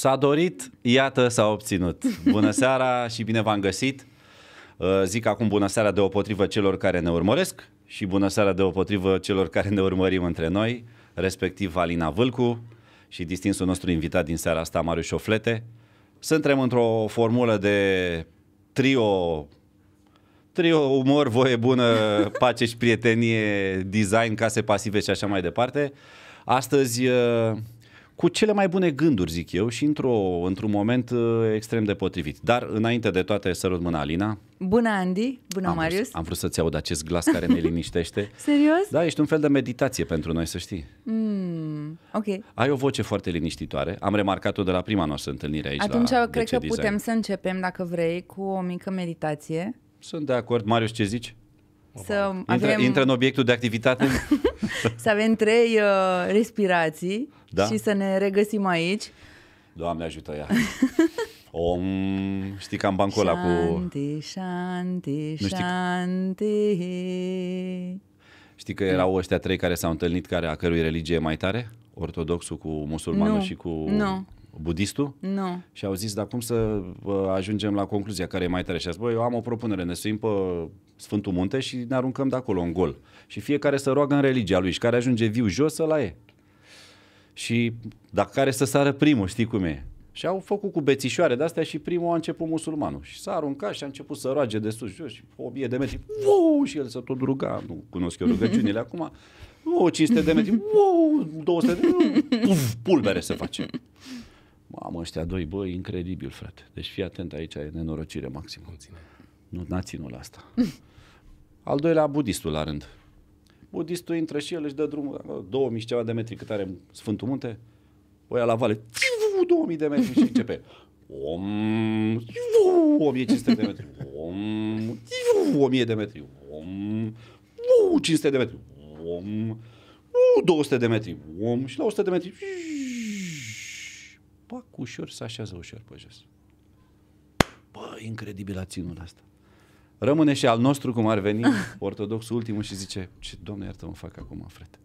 S-a dorit, iată s-a obținut. Bună seara și bine v-am găsit. Uh, zic acum bună seara deopotrivă celor care ne urmăresc și bună seara deopotrivă celor care ne urmărim între noi, respectiv Alina Vâlcu și distinsul nostru invitat din seara asta, Marius Șoflete. Suntem într-o formulă de trio trio umor, voie bună, pace și prietenie, design, case pasive și așa mai departe. Astăzi uh, cu cele mai bune gânduri, zic eu, și într-o, într-un moment uh, extrem de potrivit. Dar înainte de toate, sărut mâna Alina. Bună, Andy! Bună, am Marius! Vrut, am vrut să-ți aud acest glas care ne liniștește. Serios? Da, ești un fel de meditație pentru noi, să știi. Mm, ok. Ai o voce foarte liniștitoare. Am remarcat-o de la prima noastră întâlnire aici Atunci la cred DC că Design. putem să începem, dacă vrei, cu o mică meditație. Sunt de acord. Marius, ce zici? Să Intră, avem, intră în obiectul de activitate? să avem trei uh, respirații Da. și să ne regăsim aici. Doamne ajută ea. Om, știi că am bancul ăla cu... Shanti, shanti, știi- shanti. Știi că erau ăștia trei care s-au întâlnit, care a cărui religie e mai tare? Ortodoxul cu musulmanul Nu, și cu nu. budistul? Nu. Și au zis, dar cum să bă, ajungem la concluzia care e mai tare? Și a zis, băi, eu am o propunere, ne suim pe Sfântul Munte și ne aruncăm de acolo în gol. Și fiecare să roagă în religia lui și care ajunge viu jos, ăla e. Și dacă care să sară primul, știi cum e? Și au făcut cu bețișoare de astea și primul a început musulmanul. Și s-a aruncat și a început să roage de sus jos și o mie de metri. Wow! Și el să tot ruga. Nu cunosc eu rugăciunile acum. Wow, 500 de metri. Wow, 200 de metri. Puf, pulbere se face. Mamă, ăștia doi, bă, incredibil, frate. Deci fii atent, aici e nenorocire maximă. Nu, n-a ținut la asta. Al doilea, budistul la rând. Budistul intră și el își dă drumul, 2000 și ceva de metri cât are Sfântul Munte, oia la vale, 2000 de metri și începe. Om, 1500 de metri, om, 1000 de metri, om, 500 de metri, om, 200 de metri, om, și la 100 de metri, pac, ușor, se așează ușor pe jos. Bă, incredibil a ținut asta. Rămâne și al nostru, cum ar veni, ortodoxul ultimul și zice, ce, doamne, iartă mă fac acum, frate?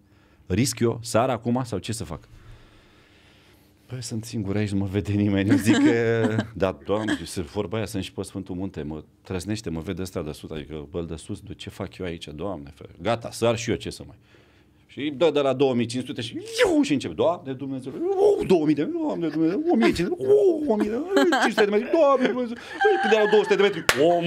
Risc eu, sar acum sau ce să fac? Păi sunt singur aici, nu mă vede nimeni. Eu zic că, da, doamne, se vorba aia, sunt și pe Sfântul Munte, mă trăsnește, mă vede ăsta de sus, adică băl de sus, de ce fac eu aici, doamne, frate? Gata, sar și eu, ce să mai... Și îi dă de la 2500 și iu, și încep, Doamne Dumnezeu, uh, 2000 de metri, Doamne Dumnezeu, 1500, uh, 1000 de metri, 500 de metri, Doamne Dumnezeu, cât de la 200 de metri, om.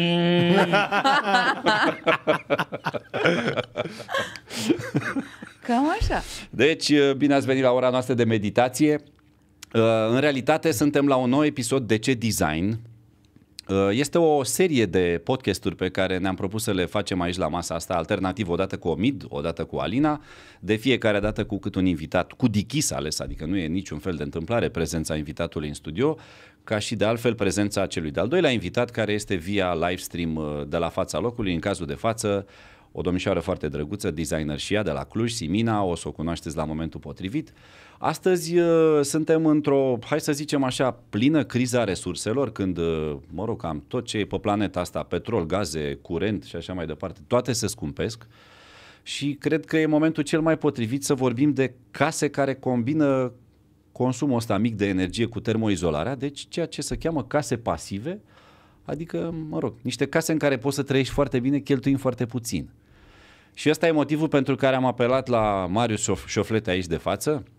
Cam așa. Deci, bine ați venit la ora noastră de meditație. Uh, În realitate, suntem la un nou episod de ce design. Uh, Este o serie de podcasturi pe care ne-am propus să le facem aici la masa asta, alternativ odată cu Omid, odată cu Alina, de fiecare dată cu cât un invitat, cu dichis ales, adică nu e niciun fel de întâmplare prezența invitatului în studio, ca și de altfel prezența celui de-al doilea invitat care este via livestream uh, de la fața locului, în cazul de față o domnișoară foarte drăguță, designer și ea de la Cluj, Simina, o să o cunoașteți la momentul potrivit. Astăzi uh, suntem într-o, hai să zicem așa, plină criza resurselor, când, uh, mă rog, am tot ce e pe planeta asta, petrol, gaze, curent și așa mai departe, toate se scumpesc și cred că e momentul cel mai potrivit să vorbim de case care combină consumul ăsta mic de energie cu termoizolarea, deci ceea ce se cheamă case pasive, adică, mă rog, niște case în care poți să trăiești foarte bine cheltuind foarte puțin. Și ăsta e motivul pentru care am apelat la Marius Șof- Șoflete aici de față, uh,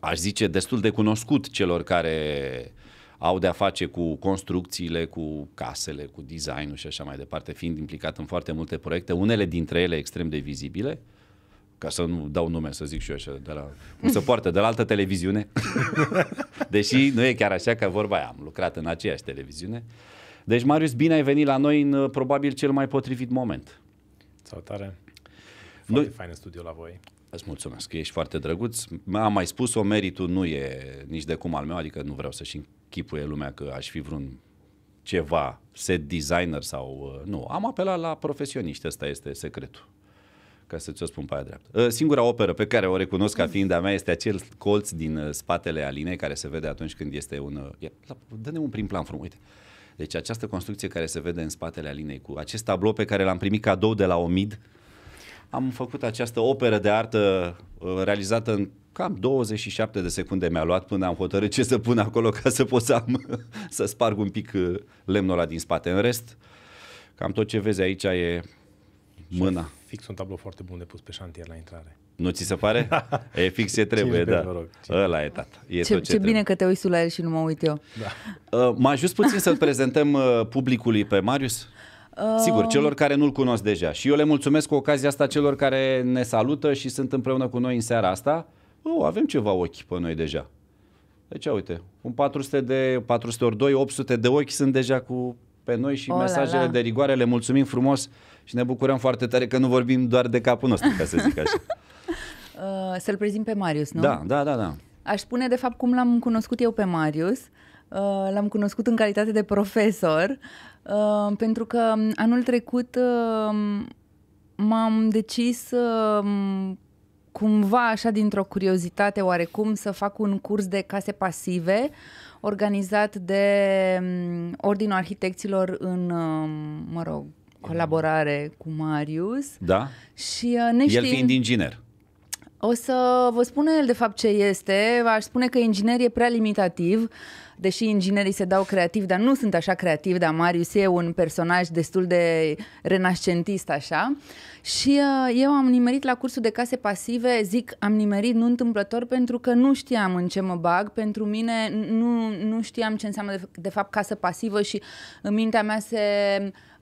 aș zice destul de cunoscut celor care au de-a face cu construcțiile, cu casele, cu designul și așa mai departe, fiind implicat în foarte multe proiecte, unele dintre ele extrem de vizibile, ca să nu dau nume, să zic și eu așa, de la, cum se poartă, de la altă televiziune, deși nu e chiar așa că vorba aia, am lucrat în aceeași televiziune. Deci, Marius, bine ai venit la noi în uh, probabil cel mai potrivit moment. Salutare! Noi- Foarte fain în studio la voi. Îți mulțumesc, ești foarte drăguț. Am mai spus-o, meritul nu e nici de cum al meu, adică nu vreau să-și închipuie lumea că aș fi vreun ceva set designer sau... uh, Nu, am apelat la profesioniști, ăsta este secretul ca să ți-o spun pe aia dreaptă. Uh, Singura operă pe care o recunosc ca fiind a mea este acel colț din uh, spatele Alinei care se vede atunci când este un... uh, ia, la- Dă-ne un prim plan frumos, uite. Deci această construcție care se vede în spatele Alinei cu acest tablou pe care l-am primit cadou de la Omid, am făcut această operă de artă uh, realizată în cam 27 de secunde mi-a luat până am hotărât ce să pun acolo ca să pot să, am, să sparg un pic uh, lemnul ăla din spate. În rest, cam tot ce vezi aici e mâna. Fix un tablou foarte bun de pus pe șantier la intrare. Nu ți se pare? e fix ce trebuie, Cinci da. bani, vă rog, cinci Ăla e, tata. E Ce, tot ce ce bine că te uiți tu la el și nu mă uit eu. Da. Uh, m-a ajuns puțin să-l prezentăm uh, publicului pe Marius? Sigur, celor care nu-l cunosc deja. Și eu le mulțumesc cu ocazia asta celor care ne salută și sunt împreună cu noi în seara asta. Oh, avem ceva ochi pe noi deja. Deci, uite, un 400 de 400 ori 2, 800 de ochi sunt deja cu pe noi și Oh la mesajele la. de rigoare le mulțumim frumos și ne bucurăm foarte tare că nu vorbim doar de capul nostru, ca să zic așa. Uh, să-l prezint pe Marius, nu? Da, da, da, da. Aș spune, de fapt, cum l-am cunoscut eu pe Marius. Uh, L-am cunoscut în calitate de profesor, uh, pentru că um, anul trecut uh, m-am decis uh, cumva așa dintr-o curiozitate oarecum să fac un curs de case pasive organizat de um, Ordinul Arhitecților în, um, mă rog, colaborare cu Marius. Da? Și uh, ne El știm... fiind inginer. O să vă spune el de fapt ce este. Aș spune că inginer e prea limitativ, deși inginerii se dau creativ, dar nu sunt așa creativi, dar Marius e un personaj destul de renascentist așa. Și uh, eu am nimerit la cursul de case pasive, zic am nimerit nu întâmplător pentru că nu știam în ce mă bag, pentru mine nu, nu știam ce înseamnă de, de fapt casă pasivă și în mintea mea se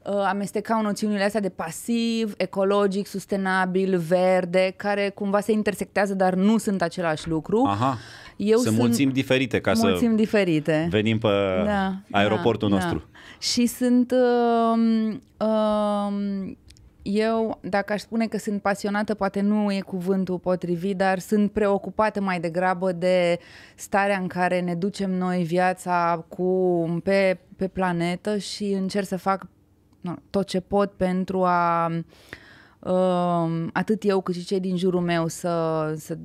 uh, amestecau noțiunile astea de pasiv, ecologic, sustenabil, verde, care cumva se intersectează, dar nu sunt același lucru. Aha. Eu sunt mulțimi diferite ca să mulțimi diferite. venim pe Da, aeroportul da, nostru. Da. Și sunt... Uh, uh, eu, dacă aș spune că sunt pasionată, poate nu e cuvântul potrivit, dar sunt preocupată mai degrabă de starea în care ne ducem noi viața cu, pe, pe planetă și încerc să fac nu, tot ce pot pentru a uh, atât eu cât și cei din jurul meu să, să,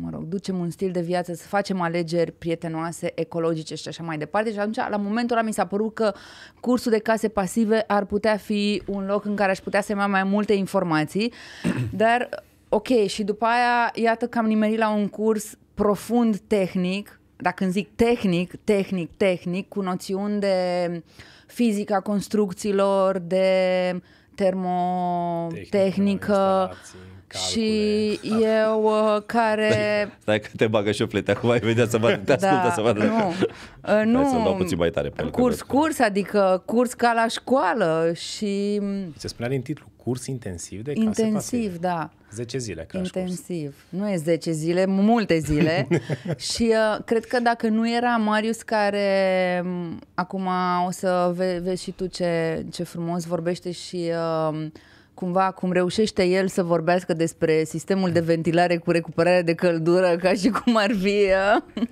mă rog, ducem un stil de viață, să facem alegeri prietenoase, ecologice și așa mai departe. Și atunci, la momentul ăla mi s-a părut că cursul de case pasive ar putea fi un loc în care aș putea să mai mai multe informații, dar ok, și după aia, iată că am nimerit la un curs profund tehnic, dacă îmi zic tehnic, tehnic, tehnic, cu noțiuni de fizica construcțiilor, de termotehnică și eu uh, care... Stai că te bagă și o flete, acum ai vedea să vadă, te ascultă să vadă. Da, nu, Uh, nu. Hai să-l dau puțin mai tare pe el, că Curs, văd că- curs, adică curs ca la școală și Se spunea din titlu curs intensiv de case intensiv, pasive. da. 10 zile crash course. Intensiv. Nu e 10 zile, multe zile. și uh, cred că dacă nu era Marius care m, acum o să ve- vezi și tu ce, ce frumos vorbește și uh, cumva cum reușește el să vorbească despre sistemul de ventilare cu recuperare de căldură ca și cum ar fi... Uh,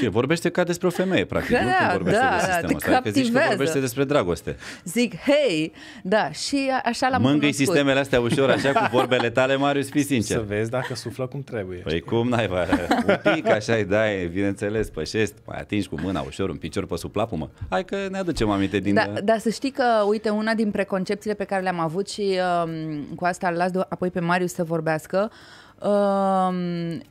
Ce, vorbește ca despre o femeie, practic, Da, nu? Când vorbește da, de da, sistemul te ăsta. Adică zici că captivează. vorbește despre dragoste. zic, hei, da, și a- așa l-am Mângâi cunoscut. sistemele astea ușor, așa, cu vorbele tale, Marius, fii Să sincer. vezi dacă suflă cum trebuie. Păi cum n-ai, bă? un pic așa îi dai, bineînțeles, pășești, mai atingi cu mâna ușor, un picior pe sub plapumă. Hai că ne aducem aminte din... Da, dar să știi că, uite, una din preconcepțiile pe care le-am avut și um, cu asta îl las de- apoi pe Marius să vorbească, um,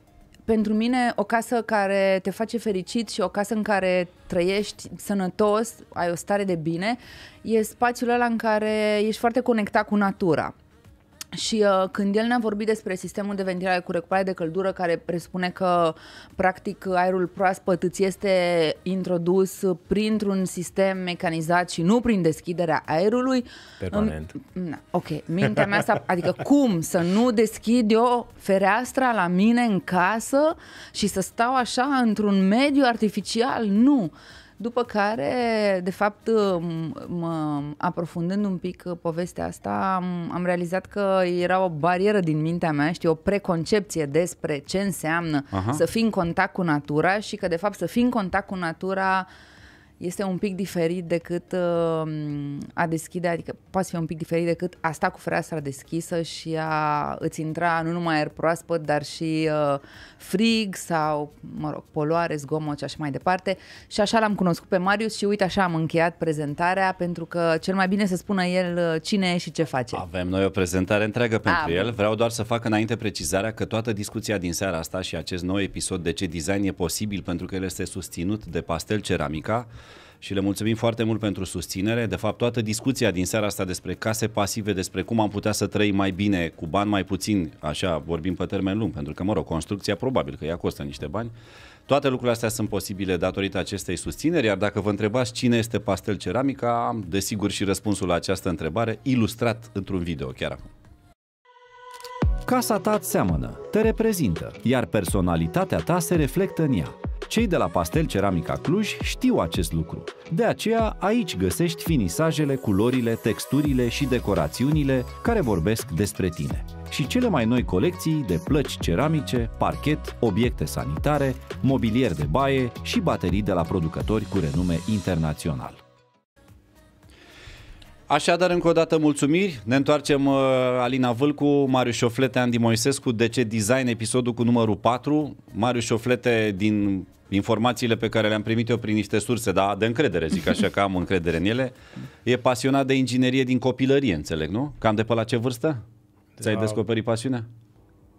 pentru mine o casă care te face fericit și o casă în care trăiești sănătos, ai o stare de bine, e spațiul ăla în care ești foarte conectat cu natura. Și uh, când el ne-a vorbit despre sistemul de ventilare cu recuperare de căldură, care presupune că, practic, aerul proaspăt îți este introdus printr-un sistem mecanizat și nu prin deschiderea aerului. Permanent. îmi- Na, ok, mintea mea s-a... Adică cum să nu deschid eu fereastra la mine în casă și să stau așa într-un mediu artificial? Nu. După care, de fapt, m- mă, aprofundând un pic povestea asta, am, am realizat că era o barieră din mintea mea, știi, o preconcepție despre ce înseamnă Aha. să fii în contact cu natura și că, de fapt, să fii în contact cu natura este un pic diferit decât uh, a deschide, adică poate fi un pic diferit decât a sta cu fereastra deschisă și a îți intra nu numai aer proaspăt, dar și uh, frig sau, mă rog, poluare, zgomot și așa mai departe. Și așa l-am cunoscut pe Marius și uite așa am încheiat prezentarea pentru că cel mai bine să spună el uh, cine e și ce face. Avem noi o prezentare întreagă pentru a, el. Vreau doar să fac înainte precizarea că toată discuția din seara asta și acest nou episod de ce design e posibil pentru că el este susținut de Pastel Ceramica și le mulțumim foarte mult pentru susținere. De fapt, toată discuția din seara asta despre case pasive, despre cum am putea să trăim mai bine, cu bani mai puțin, așa vorbim pe termen lung, pentru că, mă rog, construcția probabil că ea costă niște bani, toate lucrurile astea sunt posibile datorită acestei susțineri, iar dacă vă întrebați cine este Pastel Ceramica, am desigur și răspunsul la această întrebare ilustrat într-un video chiar acum. Casa ta îți seamănă, te reprezintă, iar personalitatea ta se reflectă în ea. Cei de la Pastel Ceramica Cluj știu acest lucru. De aceea, aici găsești finisajele, culorile, texturile și decorațiunile care vorbesc despre tine. Și cele mai noi colecții de plăci ceramice, parchet, obiecte sanitare, mobilier de baie și baterii de la producători cu renume internațional. Așadar, încă o dată mulțumiri. Ne întoarcem uh, Alina Vâlcu, Marius Șoflete, Andy Moisescu, DC Design, episodul cu numărul 4. Marius Șoflete, din informațiile pe care le-am primit eu prin niște surse da, de încredere, zic așa că am încredere în ele, e pasionat de inginerie din copilărie, înțeleg, nu? Cam de pe la ce vârstă? Ți-ai descoperit pasiunea?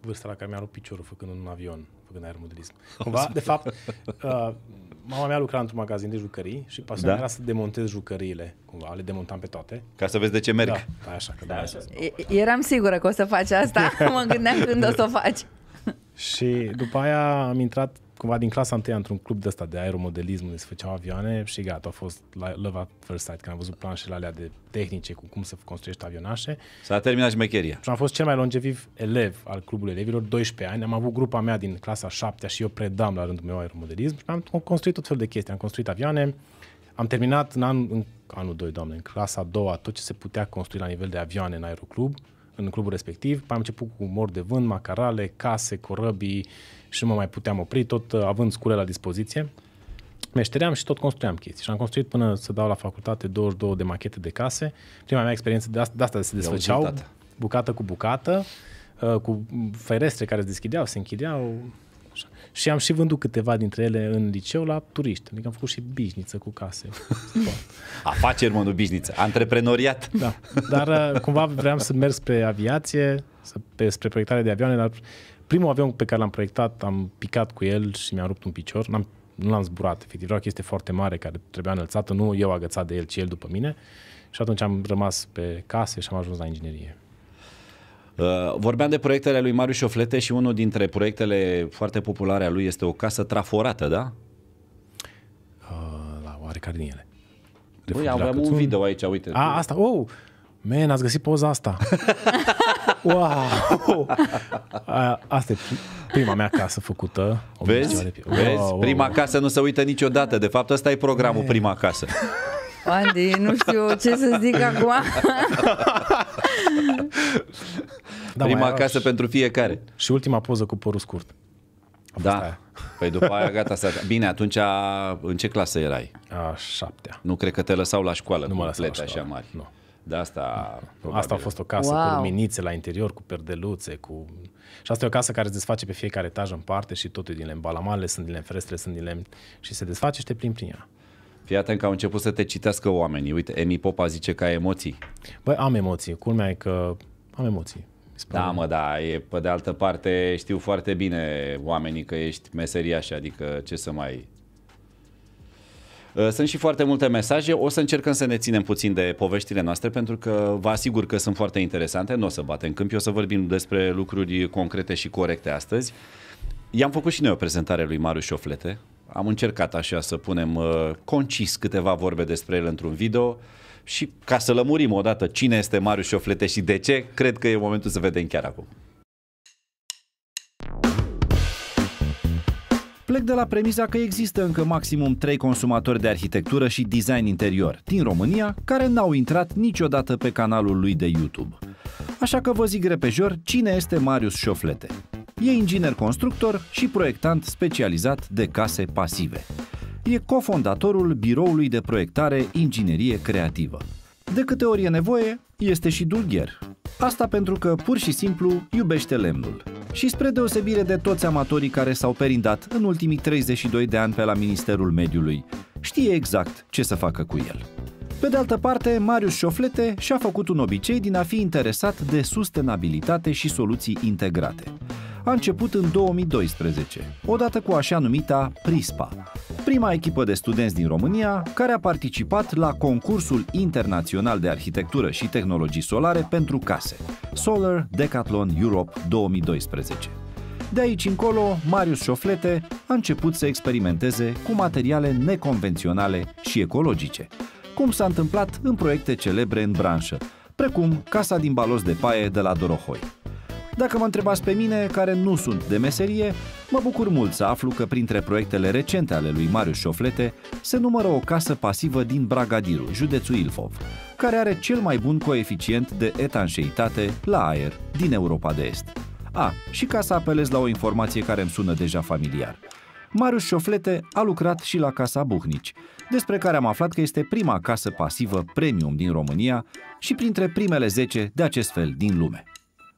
Vârsta la care mi-a rupt piciorul făcând un avion, făcând aeromodelism. Cumva, de fapt, uh, mama mea lucra într-un magazin de jucării și pasiunea da? era să demontez jucăriile, cumva, le demontam pe toate. Ca să vezi de ce merg. Da, da așa, că da, așa. Eram sigură că o să faci asta, mă gândeam când o să o faci. și după aia am intrat cumva din clasa întâia într-un club de ăsta de aeromodelism unde se făceau avioane și gata, a fost love at first sight, când am văzut planșele alea de tehnice cu cum să construiești avionașe. S-a terminat șmecheria. Și am fost cel mai longeviv elev al clubului elevilor, 12 ani. Am avut grupa mea din clasa 7 și eu predam la rândul meu aeromodelism și am construit tot felul de chestii. Am construit avioane, am terminat în, an, în anul 2, doamne, în clasa a doua, tot ce se putea construi la nivel de avioane în aeroclub, în clubul respectiv. Am început cu mor de vânt, macarale, case, corăbii, și nu mă mai puteam opri, tot uh, având scule la dispoziție. Meșteream și tot construiam chestii. Și am construit până să dau la facultate 22 de machete de case. Prima mea experiență de asta, de asta se desfăceau, bucată cu bucată, uh, cu ferestre care se deschideau, se închideau. Așa. Și am și vândut câteva dintre ele în liceu la turiști. Adică am făcut și bișniță cu case. Afaceri, mă, nu bișniță. Antreprenoriat. Da. Dar uh, cumva vreau să merg spre aviație, spre proiectare de avioane, dar primul avion pe care l-am proiectat, am picat cu el și mi-a rupt un picior. N-am, nu l-am zburat, efectiv. Era o chestie foarte mare care trebuia înălțată, nu eu agățat de el, ci el după mine. Și atunci am rămas pe case și am ajuns la inginerie. Uh, vorbeam de proiectele lui Marius Șoflete și unul dintre proiectele foarte populare a lui este o casă traforată, da? Uh, la oarecare din ele. Băi, aveam un video aici, uite. A, asta, oh! Man, ați găsit poza asta. wow! A, asta e prima mea casă făcută. Vezi? Vezi? Wow, prima wow. casă nu se uită niciodată. De fapt, ăsta e programul Man. Prima Casă. Andy, nu știu ce să zic acum. da, prima casă și... pentru fiecare. Și ultima poză cu părul scurt. da. Aia. Păi după aia gata, asta. Bine, atunci în ce clasă erai? A șaptea. Nu cred că te lăsau la școală nu cu mă plete așa mari. Nu. De asta... Probabil. Asta a fost o casă wow. cu luminițe la interior, cu perdeluțe, cu... Și asta e o casă care se desface pe fiecare etaj în parte și totul din lemn. Balamalele sunt din lemn, ferestrele sunt din lemn și se desface și te plimbi prin ea. Fii atent că au început să te citească oamenii. Uite, Emi Popa zice că ai emoții. Băi, am emoții. Culmea e că am emoții. Da, mă, da, e, pe de altă parte știu foarte bine oamenii că ești meseriaș, adică ce să mai Uh, sunt și foarte multe mesaje, o să încercăm să ne ținem puțin de poveștile noastre pentru că vă asigur că sunt foarte interesante, nu o să batem câmpi, o să vorbim despre lucruri concrete și corecte astăzi. I-am făcut și noi o prezentare lui Marius Șoflete, am încercat așa să punem uh, concis câteva vorbe despre el într-un video. Și ca să lămurim odată cine este Marius Șoflete și de ce, cred că e momentul să vedem chiar acum. Plec de la premisa că există încă maximum 3 consumatori de arhitectură și design interior din România care n-au intrat niciodată pe canalul lui de YouTube. Așa că vă zic repejor cine este Marius Șoflete. E inginer constructor și proiectant specializat de case pasive. e cofondatorul biroului de proiectare Inginerie Creativă. De câte ori e nevoie, este și dulgher. Asta pentru că pur și simplu iubește lemnul. Și spre deosebire de toți amatorii care s-au perindat în ultimii 32 de ani pe la Ministerul Mediului, știe exact ce să facă cu el. Pe de altă parte, Marius Șoflete și-a făcut un obicei din a fi interesat de sustenabilitate și soluții integrate. A început în 2012, odată cu așa numita PRISPA, prima echipă de studenți din România care a participat la concursul internațional de arhitectură și tehnologii solare pentru case, Solar Decathlon Europe 2012. De aici încolo, Marius Șoflete a început să experimenteze cu materiale neconvenționale și ecologice, cum s-a întâmplat în proiecte celebre în branșă, precum Casa din Balos de Paie de la Dorohoi. Dacă mă întrebați pe mine, care nu sunt de meserie, mă bucur mult să aflu că printre proiectele recente ale lui Marius Șoflete se numără o casă pasivă din Bragadiru, județul Ilfov, care are cel mai bun coeficient de etanșeitate la aer din Europa de Est. A, și ca să apelez la o informație care îmi sună deja familiar. Marius Șoflete a lucrat și la Casa Buhnici, despre care am aflat că este prima casă pasivă premium din România și printre primele 10 de acest fel din lume.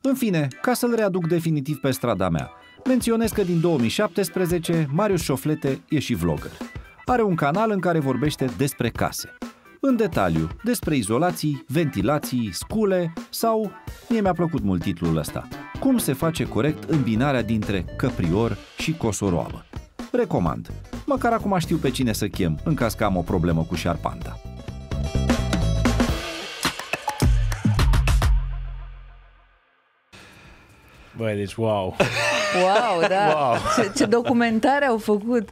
În fine, ca să-l readuc definitiv pe strada mea, menționez că din 2017 Marius Șoflete e și vlogger. Are un canal în care vorbește despre case. În detaliu, despre izolații, ventilații, scule sau, mie mi-a plăcut mult titlul ăsta, cum se face corect îmbinarea dintre căprior și cosoroabă. Recomand. Măcar acum știu pe cine să chem în caz că am o problemă cu șarpanta. Băi, deci wow. Wow, da. Wow. Ce, ce documentare au făcut.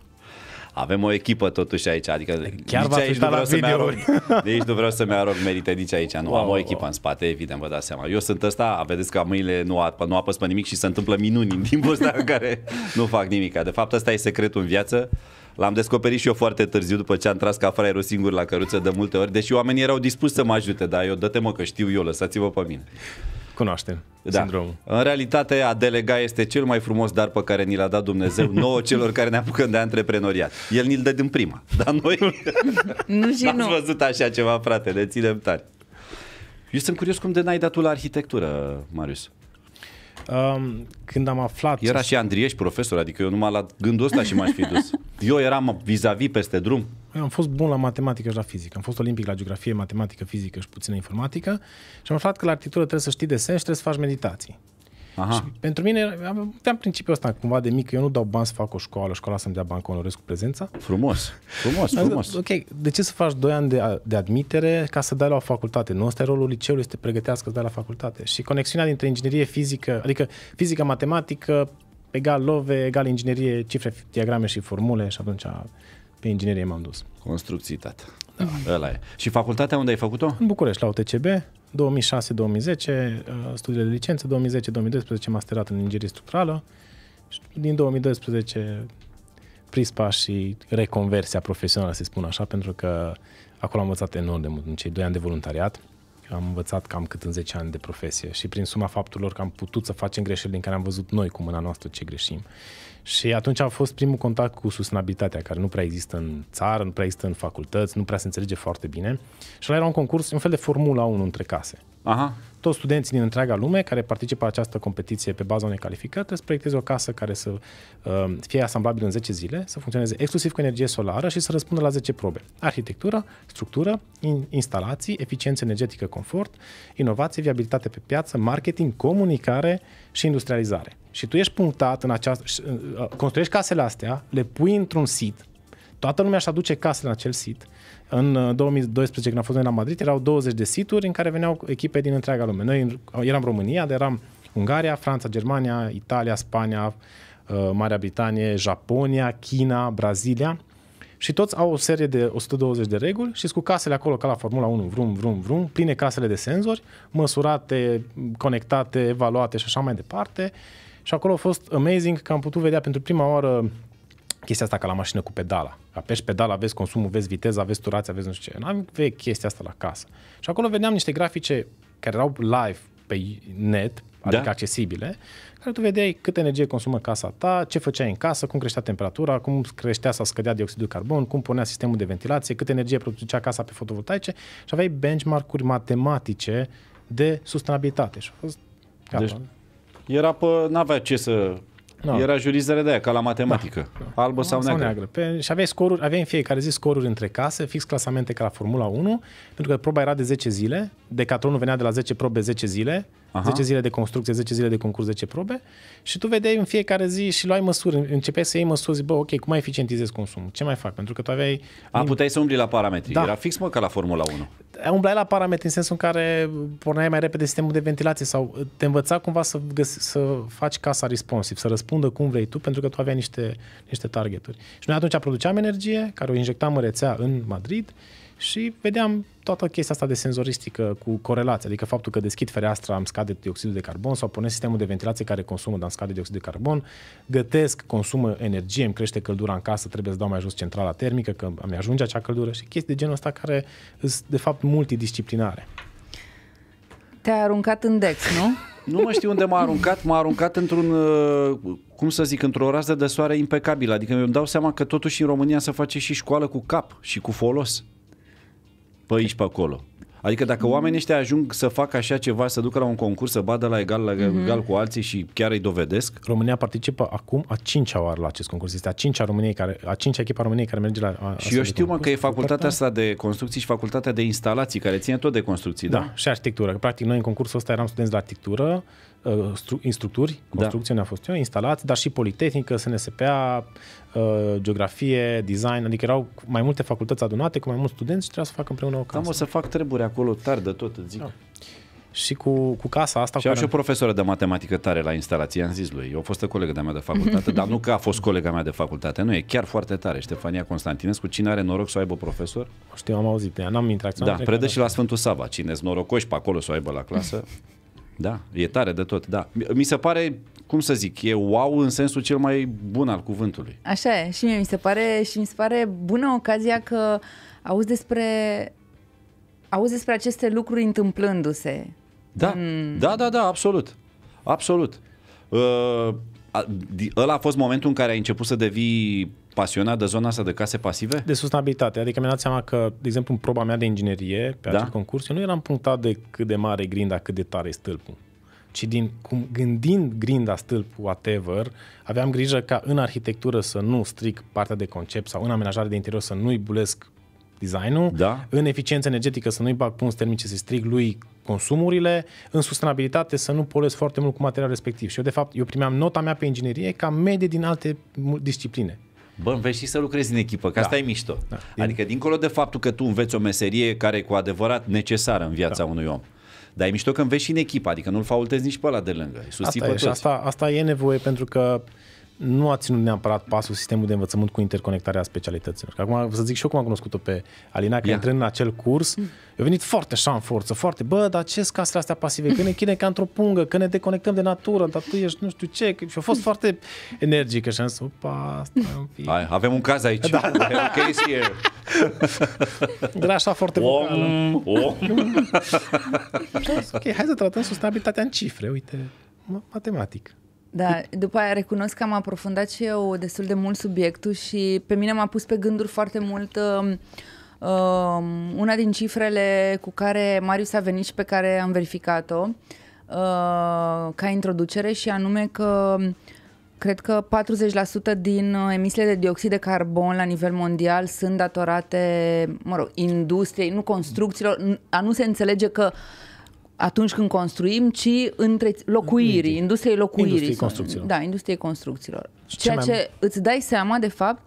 Avem o echipă totuși aici, adică Chiar nici v-ați aici nu uitat la vreau să-mi arog, videouri. de aici nu vreau să-mi arog merite nici aici, nu, Wow, am o wow, echipă wow. în spate, evident, vă dați seama. Eu sunt ăsta, vedeți că mâinile nu, apă, nu apăs pe nimic și se întâmplă minuni în timpul ăsta în care nu fac nimic. De fapt, ăsta e secretul în viață. L-am descoperit și eu foarte târziu după ce am tras ca fraierul singur la căruță de multe ori, deși oamenii erau dispuși să mă ajute, dar eu dă-te mă că știu eu, lăsați-vă pe mine. Cunoaștem Da. sindromul. În realitate, a delega este cel mai frumos dar pe care ni l-a dat Dumnezeu nouă celor care ne apucăm de antreprenoriat. El ni-l dă din prima, dar noi Nu și n-ați nu. văzut așa ceva, frate, ne ținem tare. Eu sunt curios cum de n-ai dat tu la arhitectură, Marius. Um, când am aflat... Era și Andrieș profesor, adică eu numai la gândul ăsta și m-aș fi dus. Eu eram vis-a-vis peste drum. Eu am fost bun la matematică și la fizică. Am fost olimpic la geografie, matematică, fizică și puțină informatică și am aflat că la arhitectură trebuie să știi desen și trebuie să faci meditații. Aha. Și pentru mine aveam aveam principiul ăsta cumva de mic, eu nu dau bani să fac o școală, școala să-mi dea bani că onorez cu prezența. Frumos, frumos, Am zis, frumos. Ok, de ce să faci 2 ani de, de admitere ca să dai la o facultate? Nu, ăsta e rolul liceului, să te pregătească să dai la facultate. Și conexiunea dintre inginerie fizică, adică fizică, matematică, egal love, egal inginerie, cifre, diagrame și formule și atunci pe inginerie m-am dus. Construcții, tată. Da, ăla e. Și facultatea unde ai făcut-o? În București, la UTCB, 2006-2010, uh, studiile de licență, 2010-2012 masterat în inginerie structurală și din 2012 prispa și reconversia profesională, să spun așa, pentru că acolo am învățat enorm de mult în cei 2 ani de voluntariat. Am învățat cam cât în 10 ani de profesie și prin suma faptelor că am putut să facem greșeli din care am văzut noi cu mâna noastră ce greșim. Și atunci a fost primul contact cu sustenabilitatea, care nu prea există în țară, nu prea există în facultăți, nu prea se înțelege foarte bine. Și ăla era un concurs, un fel de Formula 1 între case. Aha. Toți studenții din întreaga lume care participă la această competiție pe baza unei calificări trebuie să proiecteze o casă care să uh, fie asamblabilă în 10 zile, să funcționeze exclusiv cu energie solară și să răspundă la 10 probe. Arhitectură, structură, in, instalații, eficiență energetică, confort, inovație, viabilitate pe piață, marketing, comunicare și industrializare. Și tu ești punctat în această... și, uh, Construiești casele astea, le pui într-un sit, toată lumea își aduce casele în acel sit. În uh, 2012, când am fost noi la Madrid, erau 20 de situri în care veneau echipe din întreaga lume. Noi eram România, dar eram Ungaria, Franța, Germania, Italia, Spania, uh, Marea Britanie, Japonia, China, Brazilia. Și toți au o serie de 120 de reguli și cu casele acolo ca la Formula 1, vrum, vrum, vrum, pline casele de senzori, măsurate, conectate, evaluate și așa mai departe. Și acolo a fost amazing că am putut vedea pentru prima oară chestia asta ca la mașină cu pedala. Apeși pedala, vezi consumul, vezi viteza, vezi turația, vezi nu știu ce. N-am vezi chestia asta la casă. Și acolo vedeam niște grafice care erau live pe net, adică Da. accesibile, care tu vedeai câtă energie consumă casa ta, ce făceai în casă, cum creștea temperatura, cum creștea sau scădea dioxidul de carbon, cum punea sistemul de ventilație, câtă energie producea casa pe fotovoltaice și aveai benchmark-uri matematice de sustenabilitate. Și a fost gata. Deci- Era pe, n-avea ce să... Da. Era jurizare de aia, ca la matematică. Albă sau neagră. Pe, și aveai scoruri, aveai în fiecare zi scoruri între case, fix clasamente ca la Formula 1, pentru că proba era de 10 zile, Decathlonul venea de la 10 probe 10 zile, Aha. Aha. 10 zile de construcție, 10 zile de concurs, 10 probe și tu vedeai în fiecare zi și luai măsuri, începeai să iei măsuri, zici, bă, ok, cum mai eficientizez consumul? Ce mai fac? Pentru că tu aveai A, puteai să umbli la parametri. Da. Era fix, mă, ca la Formula 1. umblai la parametri în sensul în care porneai mai repede sistemul de ventilație sau te învăța cumva să, găsi, să faci casa responsive, să răspundă cum vrei tu, pentru că tu aveai niște, niște targeturi. Și noi atunci produceam energie, care o injectam în rețea în Madrid și vedeam toată chestia asta de senzoristică cu corelație, adică faptul că deschid fereastra îmi scade dioxidul de carbon sau pornesc sistemul de ventilație care consumă, dar îmi scade dioxidul de carbon, gătesc, consumă energie, îmi crește căldura în casă, trebuie să dau mai jos centrala termică, că îmi ajunge acea căldură și chestii de genul ăsta care sunt de fapt multidisciplinare. Te-ai aruncat în Dex, nu? Nu mă știu unde m-a aruncat, m-a aruncat într-un, uh, cum să zic, într-o rază de soare impecabilă. Adică îmi dau seama că totuși în România se face și școală cu cap și cu folos. Pe aici, pe acolo. Adică dacă oamenii ăștia ajung să facă așa ceva, să ducă la un concurs, să badă la egal, la egal cu alții și chiar îi dovedesc, România participă acum a cincea oară la acest concurs. Este a cincea, României care, a cincea echipa României care merge la a, Și eu știu, mă, că e facultatea asta de construcții și facultatea de instalații, care ține tot de construcții, da? Da, și arhitectură. Că, practic, noi în concursul ăsta eram studenți de arhitectură, uh, stru- instructuri, construcție unde a fost eu, instalații, dar și politehnică, SNSPA, uh, geografie, design, adică erau mai multe facultăți adunate cu mai mulți studenți și trebuia să facă împreună o Da, casă. mă, să fac treburi acolo tare de tot, îți zic. Da. Și cu, cu casa asta... Și cu au și o care- profesoră de matematică tare la instalație, am zis lui. Eu a fost o colegă de-a mea de facultate, dar nu că a fost colega mea de facultate, nu, e chiar foarte tare. Ștefania Constantinescu, cine are noroc să o aibă profesor? Știu, am auzit de ea, n-am interacționat. Da, cred că predă și la Sfântul Sava. Cine sunt norocoși pe acolo să o aibă la clasă. Da, e tare de tot, da. Mi se pare, cum să zic, e wow în sensul cel mai bun al cuvântului. Așa e, și mie mi se pare, și mi se pare bună ocazia că auzi despre auzi despre aceste lucruri întâmplându-se. Da, da, da, da, absolut. Absolut. Uh, a- di- ăla a fost momentul în care ai început să devii pasionat de zona asta de case pasive? De sustenabilitate. Adică mi-am dat seama că, de exemplu, în proba mea de inginerie, pe Da. acel concurs, eu nu eram punctat de cât de mare e grinda, cât de tare e stâlpul. Ci din cum, gândind grinda, stâlpul, whatever, aveam grijă ca în arhitectură să nu stric partea de concept sau în amenajare de interior să nu-i bulesc designul, Da. în eficiență energetică să nu-i bag punți termice, să strig lui consumurile, în sustenabilitate să nu polesc foarte mult cu materialul respectiv. Și eu, de fapt, eu primeam nota mea pe inginerie ca medie din alte mu- discipline. Bă, înveți și să lucrezi în echipă, că asta e mișto. Da. Adică dincolo de faptul că tu înveți o meserie care e cu adevărat necesară în viața Da. unui om. Dar e mișto că înveți și în echipă, adică nu-l faultezi nici pe ăla de lângă. Îi susții Asta pe e, și toți. asta, asta e nevoie pentru că nu a ținut neapărat pasul sistemul de învățământ cu interconectarea specialităților. Că acum, să zic și eu cum am cunoscut-o pe Alina, că Ia. intrând în acel curs, Mm. a venit foarte așa în forță, foarte, bă, dar ce casele astea pasive, că ne chine ca într-o pungă, că ne deconectăm de natură, dar tu ești nu știu ce, că- și a fost foarte energică și am zis, opa, asta e un pic. Hai, avem un caz aici. Da. We have a case here. Era așa foarte vocală. Om, om. Ok, hai să tratăm sustenabilitatea în cifre, uite, ma- matematic. Da, după aia recunosc că am aprofundat și eu destul de mult subiectul și pe mine m-a pus pe gânduri foarte mult um, um, una din cifrele cu care Marius a venit și pe care am verificat-o uh, ca introducere și anume că cred că 40% din uh, emisiile de dioxid de carbon la nivel mondial sunt datorate, mă rog, industriei, nu construcțiilor, n- a nu se înțelege că atunci când construim, ci între locuirii, industriei locuirii. Industriei sau- construcțiilor. Da, industriei construcțiilor. Și Ceea ce ce, mai- îți dai seama, de fapt,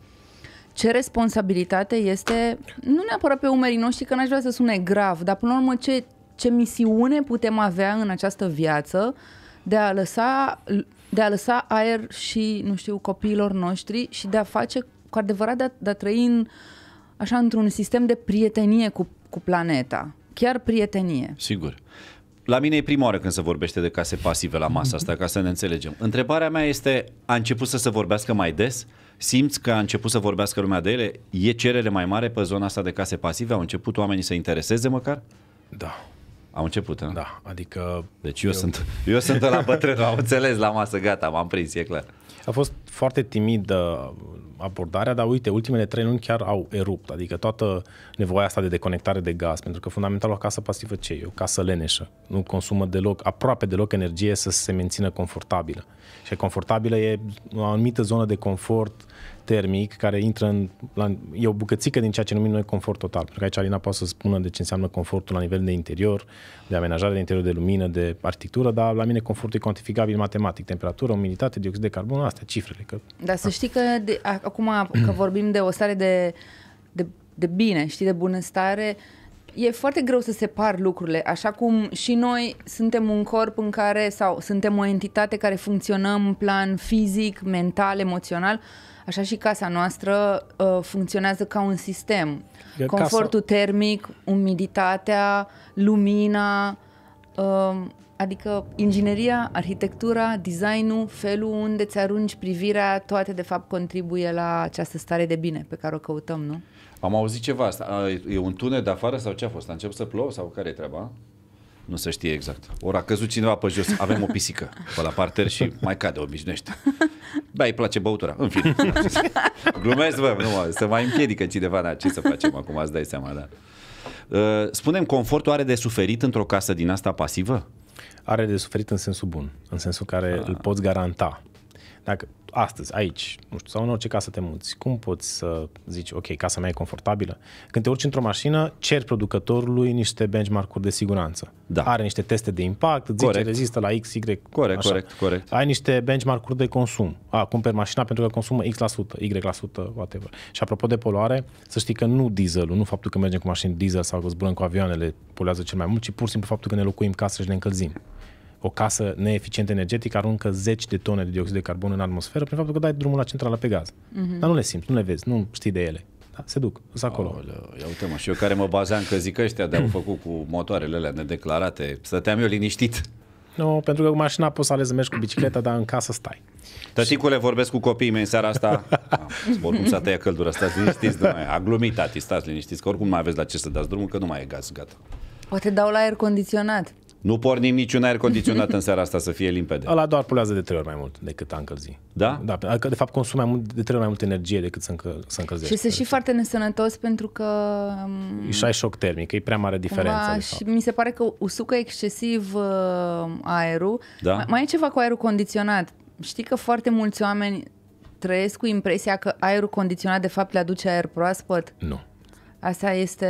ce responsabilitate este, nu neapărat pe umerii noștri, că n-aș vrea să sune grav, dar până la urmă ce, ce misiune putem avea în această viață de a lăsa, de a lăsa aer și, nu știu, copiilor noștri și de a face cu adevărat de a, de a trăi în, așa într-un sistem de prietenie cu, cu planeta. Chiar prietenie. Sigur. La mine e prima oară când se vorbește de case pasive la masa asta, ca să ne înțelegem. Întrebarea mea este, a început să se vorbească mai des? Simți că a început să vorbească lumea de ele? E cerere mai mare pe zona asta de case pasive? Au început oamenii să intereseze măcar? Da. Au început, ha? Da, adică Deci eu, eu... sunt eu sunt la bătrân, am înțeles la masă, gata, m-am prins, e clar. a fost foarte timid uh, abordarea, dar uite, ultimele trei luni chiar au erupt, adică toată nevoia asta de deconectare de gaz, pentru că fundamental o casă pasivă ce e? O casă leneșă, nu consumă deloc, aproape deloc energie să se mențină confortabilă. Și confortabilă e o anumită zonă de confort termic care intră în, la, e o bucățică din ceea ce numim noi confort total. Pentru că aici Alina poate să spună de ce înseamnă confortul la nivel de interior, de amenajare de interior, de lumină, de arhitectură, dar la mine confortul e cuantificabil matematic. Temperatură, umiditate, dioxid de carbon, astea, cifrele. Că, Dar să știi că de, acum că vorbim de o stare de, de, de bine, știi, de bunăstare, e foarte greu să separ lucrurile, așa cum și noi suntem un corp în care, sau suntem o entitate care funcționăm în plan fizic, mental, emoțional, așa și casa noastră uh, funcționează ca un sistem. E Confortul casa- termic, umiditatea, lumina, uh, adică ingineria, arhitectura, designul, felul unde ți arunci privirea, toate de fapt contribuie la această stare de bine pe care o căutăm, nu? Am auzit ceva asta. A, E un tunet de afară sau ce a fost? A început să plouă sau care e treaba? Nu se știe exact. Ori a căzut cineva pe jos. Avem o pisică pe la parter și mai cade, obișnuiește. Da, îi place băutura. În fine. Glumesc, bă, nu, mă, să mai împiedică cineva. Da, ce să facem acum, îți dai seama, da. Uh, Spunem, confortul are de suferit într-o casă din asta pasivă? are de suferit în sensul bun, în sensul care Ah. îl poți garanta. Dacă astăzi, aici, nu știu, sau în orice casă te muți, cum poți să zici, ok, casa mea e confortabilă? Când te urci într-o mașină, ceri producătorului niște benchmark-uri de siguranță. Da. Are niște teste de impact, îți zice Corect. rezistă la X, Y, Corect, așa. corect, corect. Ai niște benchmark-uri de consum. A, cumperi mașina pentru că consumă X%, Y%, whatever. Și apropo de poluare, să știi că nu dieselul, nu faptul că mergem cu mașini diesel sau că zburăm cu avioanele poluează cel mai mult, ci pur și simplu faptul că ne locuim casă și ne încălzim. O casă neeficientă energetic aruncă zeci de tone de dioxid de carbon în atmosferă prin faptul că dai drumul la centrală pe gaz. Mm-hmm. Dar nu le simți, nu le vezi, nu știi de ele. Da, se duc, sunt acolo. Aoleu, ia uite mă, și eu care mă bazeam că zic că ăștia de-au făcut cu motoarele alea nedeclarate, stăteam eu liniștit. Nu, pentru că cu mașina poți să alegi să mergi cu bicicleta, dar în casă stai. Tăticule, vorbesc cu copiii mei în seara asta. Ah, oricum s-a tăiat căldura, stați liniștiți. Nu mai, a glumit tati, stați liniștiți, că oricum nu mai aveți la ce să dați drumul, că nu mai e gaz, gata. Poate dau la aer condiționat. Nu pornim niciun aer condiționat în seara asta, să fie limpede. Ăla doar poluează de trei ori mai mult decât a încălzi. Da? Da, adică de fapt consumă mai mult, de trei ori mai multă energie decât să, încă, să încălzești. Și este și foarte nesănătos pentru că um, Și ai șoc termic, e prea mare diferență. Cumva, de și fapt. mi se pare că usucă excesiv uh, aerul. Da. Mai, mai e ceva cu aerul condiționat. Știi că foarte mulți oameni trăiesc cu impresia că aerul condiționat de fapt le aduce aer proaspăt. Nu. Asta este...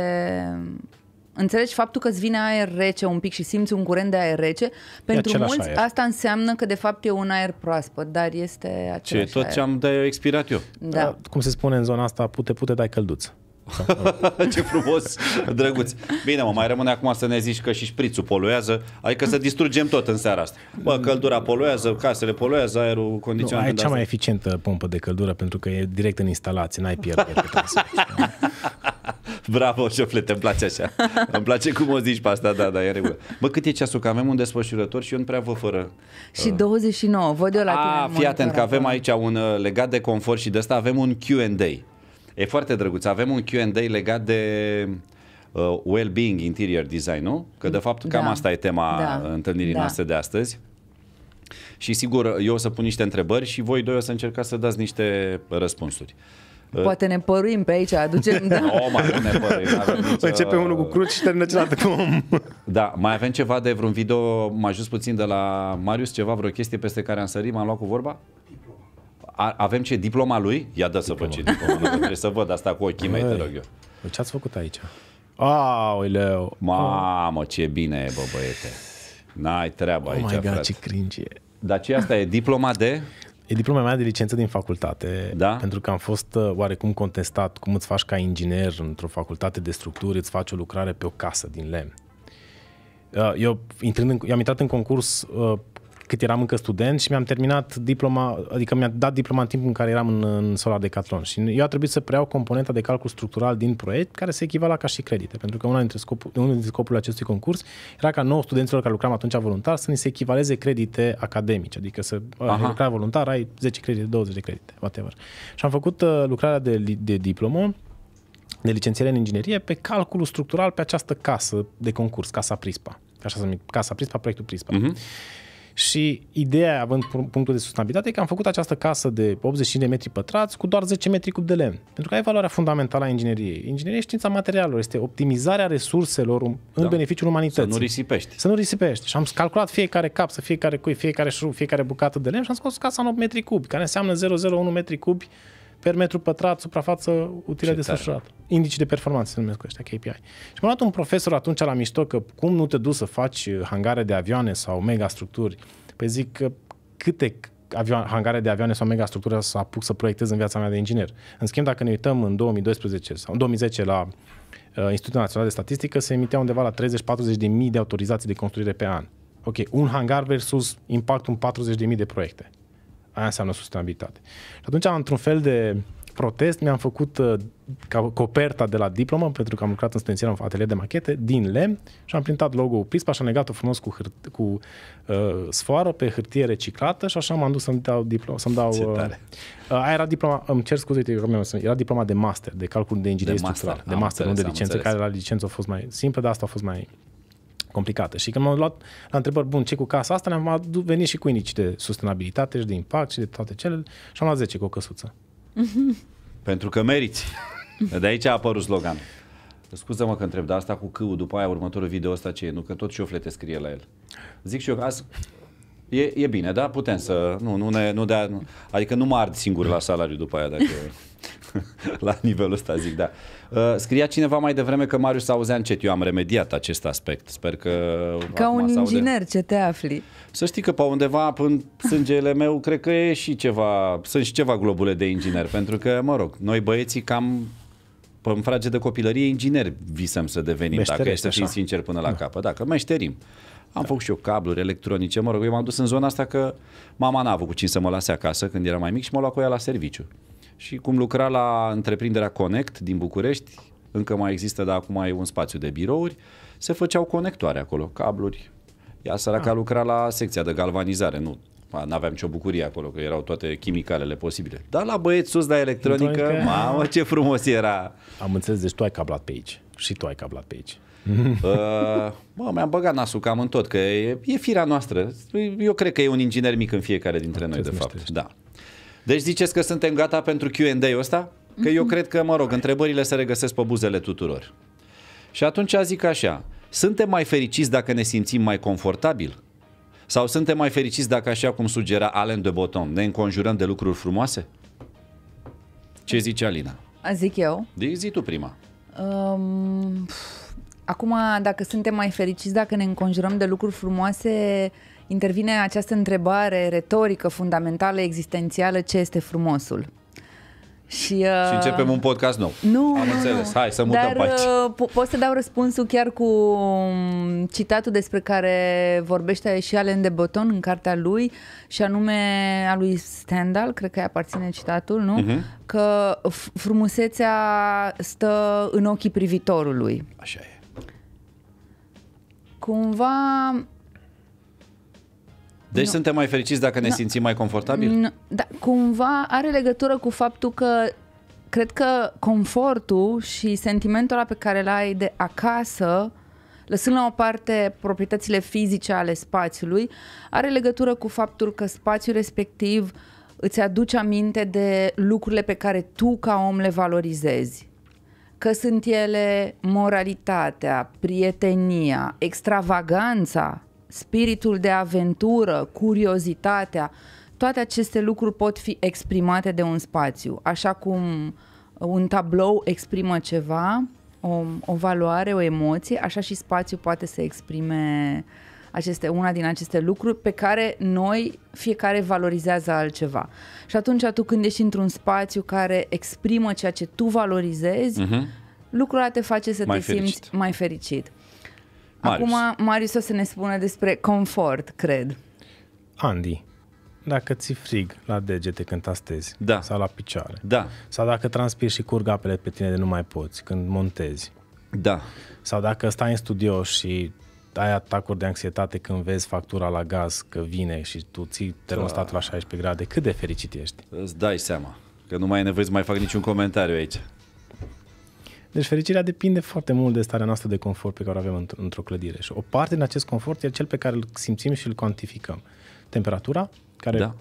Înțelegi faptul că îți vine aer rece un pic și simți un curent de aer rece? Pentru același mulți aer. asta înseamnă că de fapt e un aer proaspăt, dar este Ce același tot aer. ce am de expirat eu. Da. Cum se spune în zona asta, pute, pute, dai călduț. Ce frumos, drăguț. Bine, mă, mai rămâne acum să ne zici că și șprițul poluează, adică să distrugem tot în seara asta. Bă, căldura poluează, casele poluează, aerul Nu, condiționat. ai când cea mai asta- eficientă pompă de căldură pentru că e direct în instalație, n-ai pierdere pe casă. Bravo, șoflete, îmi place așa. îmi place cum o zici pe asta, da, da, e în regulă. Bă, cât e ceasul? Că avem un desfășurător și eu nu prea vă fără. Și 29, văd eu la tine A, în fii atent monitor că avem acum. aici un uh, legat de confort și de asta avem un Q&A. E foarte drăguț. Avem un Q&A legat de uh, well-being interior design, nu? Că de fapt cam Da. asta e tema Da. întâlnirii Da. noastre de astăzi. Și sigur, eu o să pun niște întrebări și voi doi o să încercați să dați niște răspunsuri. Poate ne păruim pe aici, aducem... Da. O, mai nu ne părui, n-avem nicio- Începe unul cu cruci și termină celălalt cu om. Da, mai avem ceva de vreun video mai ajuns puțin de la Marius, ceva, vreo chestie peste care am sărit, m-am luat cu vorba? A, avem ce, diploma lui? Ia dă să văd ce diploma, nu, trebuie să văd asta cu ochii mei, te rog eu. Ce ați făcut aici? Aoleu! Mamă, ce bine e, bă, băiete. N-ai treabă Oh aici, my god, frate. ce cringe e. Dar ce asta e? Diploma de? E diploma mea de licență din facultate, Da? pentru că am fost uh, oarecum contestat cum îți faci ca inginer într-o facultate de structuri, îți faci o lucrare pe o casă din lemn. Uh, Eu, intrând în, eu am intrat în concurs uh, cât eram încă student și mi-am terminat diploma, adică mi-a dat diploma în timpul în care eram în, în Solar Decathlon și eu a trebuit să preiau componenta de calcul structural din proiect care se echivala ca și credite, pentru că una dintre scopul, unul dintre scopurile acestui concurs era ca nouă studenților care lucram atunci voluntar să ni se echivaleze credite academice, adică să Aha. lucrai voluntar, ai 10 credite, 20 de credite, whatever. Și am făcut uh, lucrarea de, li- de diplomă de licențiere în inginerie pe calculul structural pe această casă de concurs, Casa Prispa. așa se numește, Casa Prispa, proiectul Prispa. Uh-huh. Și ideea, având punctul de sustenabilitate, e că am făcut această casă de 85 de metri pătrați cu doar 10 metri cub de lemn. Pentru că ai valoarea fundamentală a ingineriei. Ingineria e știința materialelor, este optimizarea resurselor în da. beneficiul umanității. Să nu risipești. Să nu risipești. Și am calculat fiecare cap, să fiecare cui, fiecare șurub, fiecare bucată de lemn și am scos casa în 8 metri cubi, care înseamnă 0,01 metri cubi per metru pătrat, suprafață utilă desfășurată. Indicii de performanță se numesc ăștia, KPI. Și m-a luat un profesor atunci la mișto că cum nu te duci să faci hangare de avioane sau mega structuri. Păi zic că câte avioane, hangare de avioane sau mega structuri să apuc să proiectez în viața mea de inginer. În schimb, dacă ne uităm în 2012 sau în 2010 la uh, Institutul Național de Statistică, se emitea undeva la 30-40 de mii de autorizații de construire pe an. Ok, un hangar versus impactul în 40 de mii de proiecte. Aia înseamnă sustenabilitate. Și atunci, într-un fel de protest, mi-am făcut uh, coperta de la diplomă, pentru că am lucrat în studențier în atelier de machete, din lemn și am printat logo-ul Prispa și am legat-o frumos cu, hârt- cu uh, sfoară pe hârtie reciclată și așa m-am dus să-mi dau diploma. Să-mi dau, uh, uh, aia era diploma, îmi cer scuze, era diploma de master, de calcul de inginerie de structural, master, de master, nu de licență, care la licență a fost mai simplă, dar asta a fost mai complicată. Și când m-am luat la întrebări, bun, ce cu casa asta, ne-am venit și cu indici de sustenabilitate și de impact și de toate cele și am luat 10 cu o căsuță. Pentru că meriți. De aici a apărut slogan. Scuză-mă că întreb, dar asta cu câul, după aia următorul video ăsta ce e? Nu, că tot șoflete scrie la el. Zic și eu, azi, e, e bine, da? Putem să, nu, nu ne, nu dea, nu, adică nu mă ard singur la salariu după aia, dacă... la nivelul ăsta zic, da. Uh, scria cineva mai devreme că Marius auzea încet. Eu am remediat acest aspect. Sper că... Ca un inginer, aude. ce te afli? Să știi că pe undeva în sângele meu cred că e și ceva, sunt și ceva globule de inginer, pentru că, mă rog, noi băieții cam în frage de copilărie inginer visăm să devenim, Meșterești, dacă ești să fim sinceri până la da. capăt. Dacă meșterim. Am da. făcut și eu cabluri electronice, mă rog, eu m-am dus în zona asta că mama n-a avut cu cine să mă lase acasă când era mai mic și m-a luat cu ea la serviciu și cum lucra la întreprinderea Connect din București, încă mai există, dar acum e un spațiu de birouri, se făceau conectoare acolo, cabluri. Ea săraca ah. lucra la secția de galvanizare, nu nu aveam nicio bucurie acolo, că erau toate chimicalele posibile. Dar la băieți sus la electronică, Electronică. mamă, ce frumos era! Am înțeles, deci tu ai cablat pe aici. Și tu ai cablat pe aici. uh, bă, mi-am băgat nasul cam în tot, că e, e firea noastră. Eu cred că e un inginer mic în fiecare dintre noi, de fapt. Da. Deci ziceți că suntem gata pentru Q&A-ul ăsta? Că eu cred că, mă rog, întrebările se regăsesc pe buzele tuturor. Și atunci zic așa, suntem mai fericiți dacă ne simțim mai confortabil? Sau suntem mai fericiți dacă, așa cum sugera Alain de Botton, ne înconjurăm de lucruri frumoase? Ce zice Alina? Zic eu. Zi tu prima. Um, acum, dacă suntem mai fericiți dacă ne înconjurăm de lucruri frumoase, intervine această întrebare retorică, fundamentală, existențială, ce este frumosul? Și, uh, și începem un podcast nou. Nu, Am nu, înțeles. Hai să mutăm Dar, pe aici. Uh, po- pot să dau răspunsul chiar cu um, citatul despre care vorbește și Alain de Botton în cartea lui și anume a lui Stendhal, cred că îi aparține citatul, nu? Uh-huh. Că frumusețea stă în ochii privitorului. Așa e. Cumva deci nu. suntem mai fericiți dacă ne no. simțim mai confortabil? No. Da, cumva are legătură cu faptul că cred că confortul și sentimentul ăla pe care îl ai de acasă, lăsând la o parte proprietățile fizice ale spațiului, are legătură cu faptul că spațiul respectiv îți aduce aminte de lucrurile pe care tu ca om le valorizezi. Că sunt ele moralitatea, prietenia, extravaganța, spiritul de aventură, curiozitatea, toate aceste lucruri pot fi exprimate de un spațiu. Așa cum un tablou exprimă ceva, o, o valoare, o emoție, așa și spațiul poate să exprime aceste, una din aceste lucruri pe care noi fiecare valorizează altceva. Și atunci tu când ești într-un spațiu care exprimă ceea ce tu valorizezi, uh-huh. lucrul ăla te face să mai te fericit. simți mai fericit. Marius. Acum Marius o să ne spună despre confort, cred. Andy, dacă ți frig la degete când tastezi da. sau la picioare, da. sau dacă transpiri și curg apele pe tine de nu mai poți când montezi, da. sau dacă stai în studio și ai atacuri de anxietate când vezi factura la gaz că vine și tu ții termostatul da. la 16 grade, cât de fericit ești? Îți dai seama că nu mai e nevoie să mai fac niciun comentariu aici. Deci fericirea depinde foarte mult de starea noastră de confort pe care o avem într- într-o clădire. Și o parte din acest confort e cel pe care îl simțim și îl cuantificăm. Temperatura, care Da.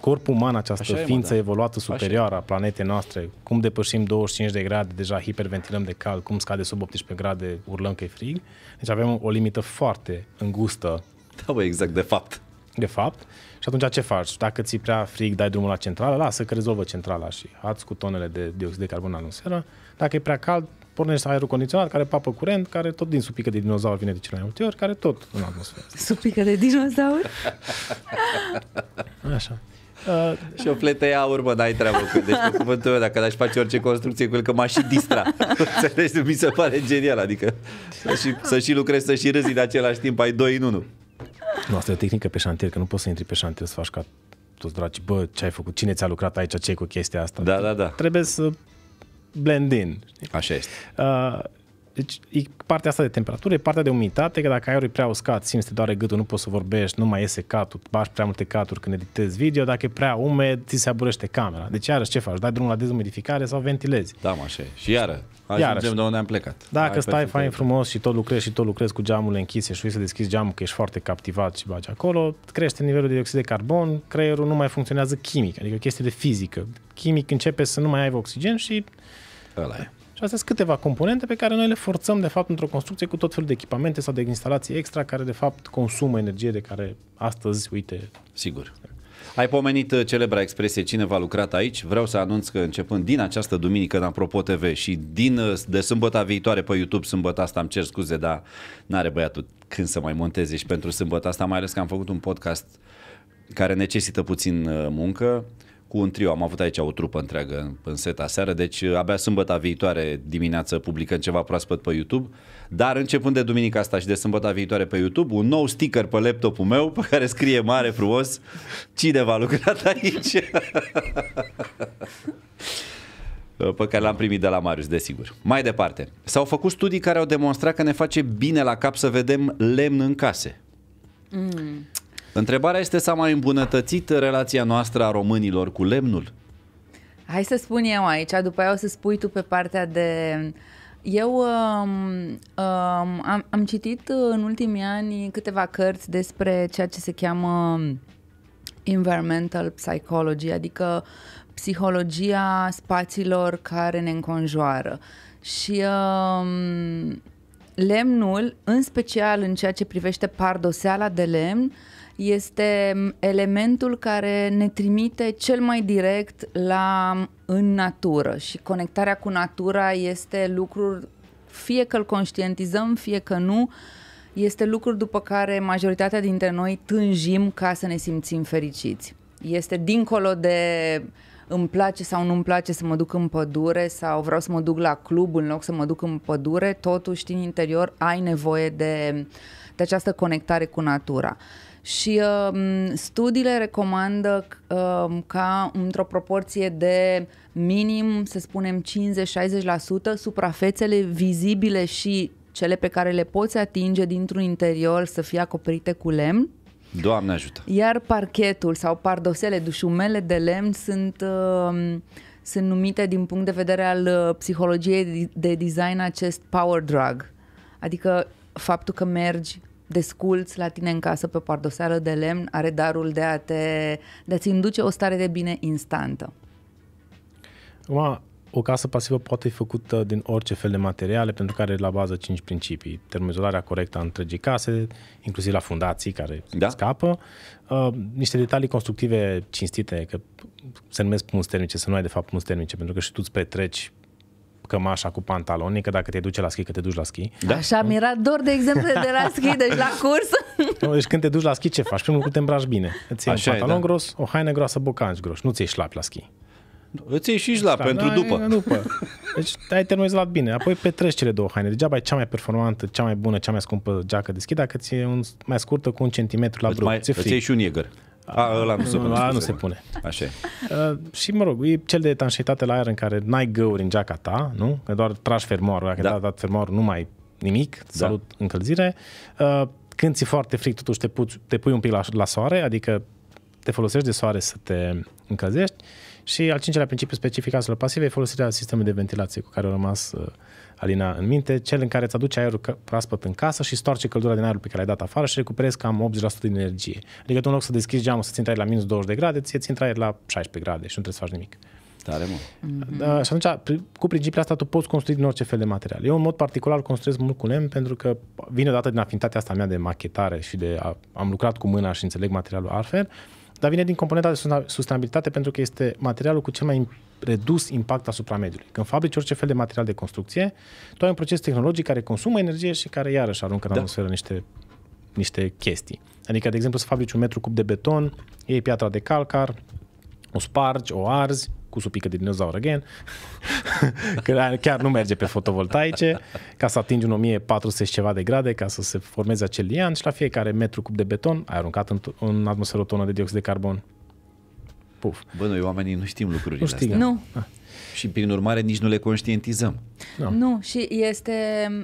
corpul uman, această Așa e, mă, ființă da. evoluată superioară a planetei noastre, cum depășim 25 de grade, deja hiperventilăm de cald, cum scade sub 18 grade, urlăm că e frig. Deci avem o limită foarte îngustă Da, bă, exact, de fapt. de fapt. Și atunci ce faci? Dacă ți prea frig, dai drumul la centrală, lasă că rezolvă centrala și ați cu tonele de dioxid de carbon în atmosferă. Dacă e prea cald, pornești aerul condiționat, care papă curent, care tot din supică de dinozaur vine de cele mai multe ori, care tot în atmosferă. Supică de dinozaur? Așa. Uh, Și o fletă e aur, mă, n-ai treabă cu Deci, pe cuvântul meu, dacă aș face orice construcție cu el, că m-aș și distra. Înțelegi? Mi se pare genial, adică să și, să și lucrezi, să și râzi în același timp, ai doi în unul. nu, asta e o tehnică pe șantier, că nu poți să intri pe șantier să faci ca toți dragi. Bă, ce ai făcut? Cine ți-a lucrat aici? ce cu chestia asta? Da, da, da. Trebuie să blend in. știi? Așa este. Uh, deci e partea asta de temperatură, e partea de umiditate, că dacă aerul e prea uscat, simți te doare gâtul, nu poți să vorbești, nu mai iese catul, bași prea multe caturi când editezi video, dacă e prea umed, ți se aburește camera. Deci iarăși ce faci? Dai drumul la dezumidificare sau ventilezi? Da, mă, așa e. Și iară, ajungem Iarăși. de unde am plecat. Dacă Ai stai perfect fain dreptate. frumos și tot lucrezi și tot lucrezi cu geamurile închise și uiți să deschizi geamul că ești foarte captivat și bagi acolo, crește nivelul de dioxid de carbon, creierul nu mai funcționează chimic, adică o chestie de fizică. Chimic începe să nu mai aibă oxigen și Ăla e. Și astea sunt câteva componente pe care noi le forțăm, de fapt, într-o construcție cu tot felul de echipamente sau de instalații extra care, de fapt, consumă energie de care astăzi, uite, Sigur. Ai pomenit uh, celebra expresie cine va lucrat aici. Vreau să anunț că începând din această duminică în Apropo TV și din, uh, de sâmbăta viitoare pe YouTube, sâmbătă asta îmi cer scuze, dar n-are băiatul când să mai monteze și pentru sâmbătă asta, mai ales că am făcut un podcast care necesită puțin uh, muncă cu un trio. Am avut aici o trupă întreagă în- în seta seară, deci uh, abia sâmbăta viitoare dimineață publicăm ceva proaspăt pe YouTube, dar începând de duminica asta și de sâmbăta viitoare pe YouTube, un nou sticker pe laptopul meu pe care scrie mare frumos cine va lucrat aici. pe care l-am primit de la Marius, desigur. Mai departe, s-au făcut studii care au demonstrat că ne face bine la cap să vedem lemn în case. Mm. Întrebarea este s-a mai îmbunătățit relația noastră a românilor cu lemnul? Hai să spun eu aici, după aia o să spui tu pe partea de... Eu um, um, am, am citit în ultimii ani câteva cărți despre ceea ce se cheamă environmental psychology, adică psihologia spațiilor care ne înconjoară. Și um, lemnul, în special în ceea ce privește pardoseala de lemn, este elementul care ne trimite cel mai direct la în natură și conectarea cu natura este lucrul fie că îl conștientizăm, fie că nu, este lucrul după care majoritatea dintre noi tânjim ca să ne simțim fericiți. Este dincolo de îmi place sau nu îmi place să mă duc în pădure sau vreau să mă duc la club în loc să mă duc în pădure, totuși în interior ai nevoie de, de această conectare cu natura. Și uh, studiile recomandă uh, ca într-o proporție de minim, să spunem 50-60% suprafețele vizibile și cele pe care le poți atinge dintr-un interior să fie acoperite cu lemn, Doamne ajută! iar parchetul sau pardosele, dușumele de lemn sunt, uh, sunt numite din punct de vedere al uh, psihologiei de design acest power drug. Adică faptul că mergi desculți la tine în casă pe pardoseală de lemn are darul de, a te, de a-ți induce o stare de bine instantă. Acum, o casă pasivă poate fi făcută din orice fel de materiale, pentru care are la bază cinci principii. Termoizolarea corectă a întregii case, inclusiv la fundații care Da. scapă. Uh, niște detalii constructive cinstite, că se numesc punți termice, să nu ai de fapt punți termice, pentru că și tu îți petreci cămașa cu pantaloni, că dacă te duce la schi, că te duci la schi. Da? Așa, mi-era dor de exemplu de la schi, deci la curs. Nu, Deci când te duci la schi, ce faci? Primul lucru te îmbraci bine. Îți iei un Așa e, pantalon da. gros, o haină groasă, bocanci gros. Nu ți-ai șlapi la schi. Îți iei și la Da, pentru da, după. după. Deci ai termoizolat bine. Apoi petreci cele două haine. Degeaba ai cea mai performantă, cea mai bună, cea mai scumpă geacă de schi dacă ți e un, mai scurtă cu un centimetru la Îți, brâu. mai, Ți-e îți frig. iei și un Jäger. A, ăla nu se pune. Ăla nu scuze. se pune. Așa e. Uh, și mă rog, e cel de etanșeitate la aer în care n-ai găuri în geaca ta, nu? Că doar tragi fermoarul, dacă Da. da. dat fermoarul nu mai nimic, salut încălzire. Uh, când ți foarte frig, totuși te, pu- te pui un pic la, la soare, adică te folosești de soare să te încălzești Și al cincelea principiu specific aselor pasive e folosirea sistemului de ventilație cu care a rămas uh, Alina în minte, cel în care îți aduce aerul proaspăt în casă și stoarce căldura din aerul pe care l-ai dat afară și recuperezi cam 80% din energie. Adică tu în loc să deschizi geamul să-ți intri la minus 20 de grade, ți intri la 16 grade și nu trebuie să faci nimic. Tare mult. Mm-hmm. Da, și atunci, cu principiul asta, tu poți construi din orice fel de material. Eu, în mod particular, construiesc mult cu lemn pentru că vine odată din afinitatea asta mea de machetare și de a, am lucrat cu mâna și înțeleg materialul altfel, dar vine din componenta de sustenabilitate pentru că este materialul cu cel mai redus impact asupra mediului. Când fabrici orice fel de material de construcție, tu ai un proces tehnologic care consumă energie și care iarăși aruncă în da. atmosferă niște, niște chestii. Adică, de exemplu, să fabrici un metru cub de beton, iei piatra de calcar, o spargi, o arzi, cu supică de dinozaur again, că chiar nu merge pe fotovoltaice, ca să atingi un 1400 ceva de grade, ca să se formeze acel lian și la fiecare metru cub de beton ai aruncat în, în atmosferă o tonă de dioxid de carbon. Puf. Bă, noi oamenii nu știm lucrurile nu știm. astea. Nu. Ah. Și prin urmare nici nu le conștientizăm. No. Nu, și este,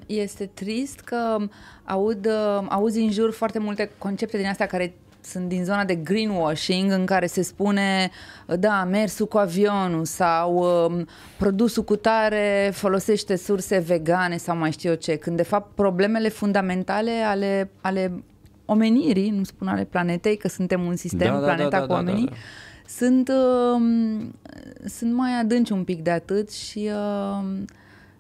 este trist că aud, auzi în jur foarte multe concepte din astea care sunt din zona de greenwashing în care se spune da, mersul cu avionul sau um, produsul cu tare folosește surse vegane sau mai știu eu ce, când de fapt problemele fundamentale ale, ale omenirii, nu spun ale planetei, că suntem un sistem, da, da, planeta da, da, cu da, oamenii, da, da, da sunt, uh, sunt mai adânci un pic de atât și uh,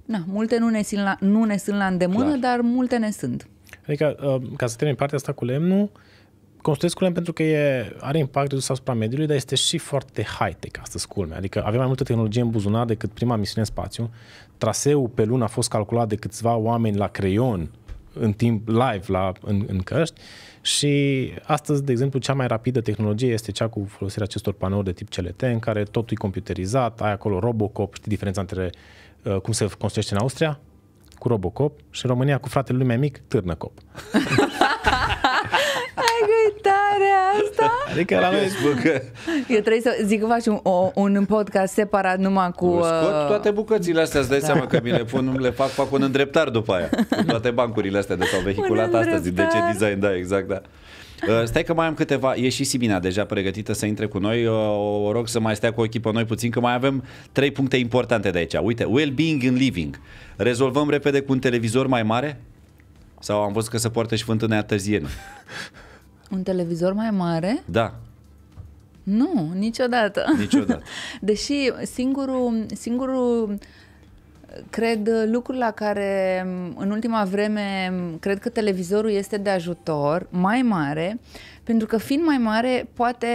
na, multe nu ne, sunt la, nu ne sunt la îndemână, Clar. dar multe ne sunt. Adică, uh, ca să termin partea asta cu lemnul, construiesc cu lemn pentru că e, are impact redus asupra mediului, dar este și foarte high-tech astăzi culmea. Adică avem mai multă tehnologie în buzunar decât prima misiune în spațiu. Traseul pe lună a fost calculat de câțiva oameni la creion în timp live la, în, în căști și astăzi, de exemplu, cea mai rapidă tehnologie este cea cu folosirea acestor panouri de tip CLT, în care totul e computerizat, ai acolo Robocop, știi diferența între uh, cum se construiește în Austria? Cu Robocop și în România cu fratele lui mai mic, Târnăcop. Hai că tare asta! Adică la noi... Eu trebuie să zic că faci un, o, un podcast separat numai cu... Scot uh, toate bucățile astea, îți dai da. seama că mi le pun, le fac, fac un îndreptar după aia. Cu toate bancurile astea de s-au vehiculat astăzi. De ce design, da, exact, da. Uh, stai că mai am câteva, e și Simina deja pregătită să intre cu noi, uh, o rog să mai stea cu o echipă noi puțin, că mai avem trei puncte importante de aici. Uite, well-being in living. Rezolvăm repede cu un televizor mai mare? Sau am văzut că se poartă și fântâna târzienă? Un televizor mai mare? Da. Nu, niciodată. Niciodată. Deși singurul, singurul cred lucrul la care în ultima vreme cred că televizorul este de ajutor mai mare pentru că fiind mai mare poate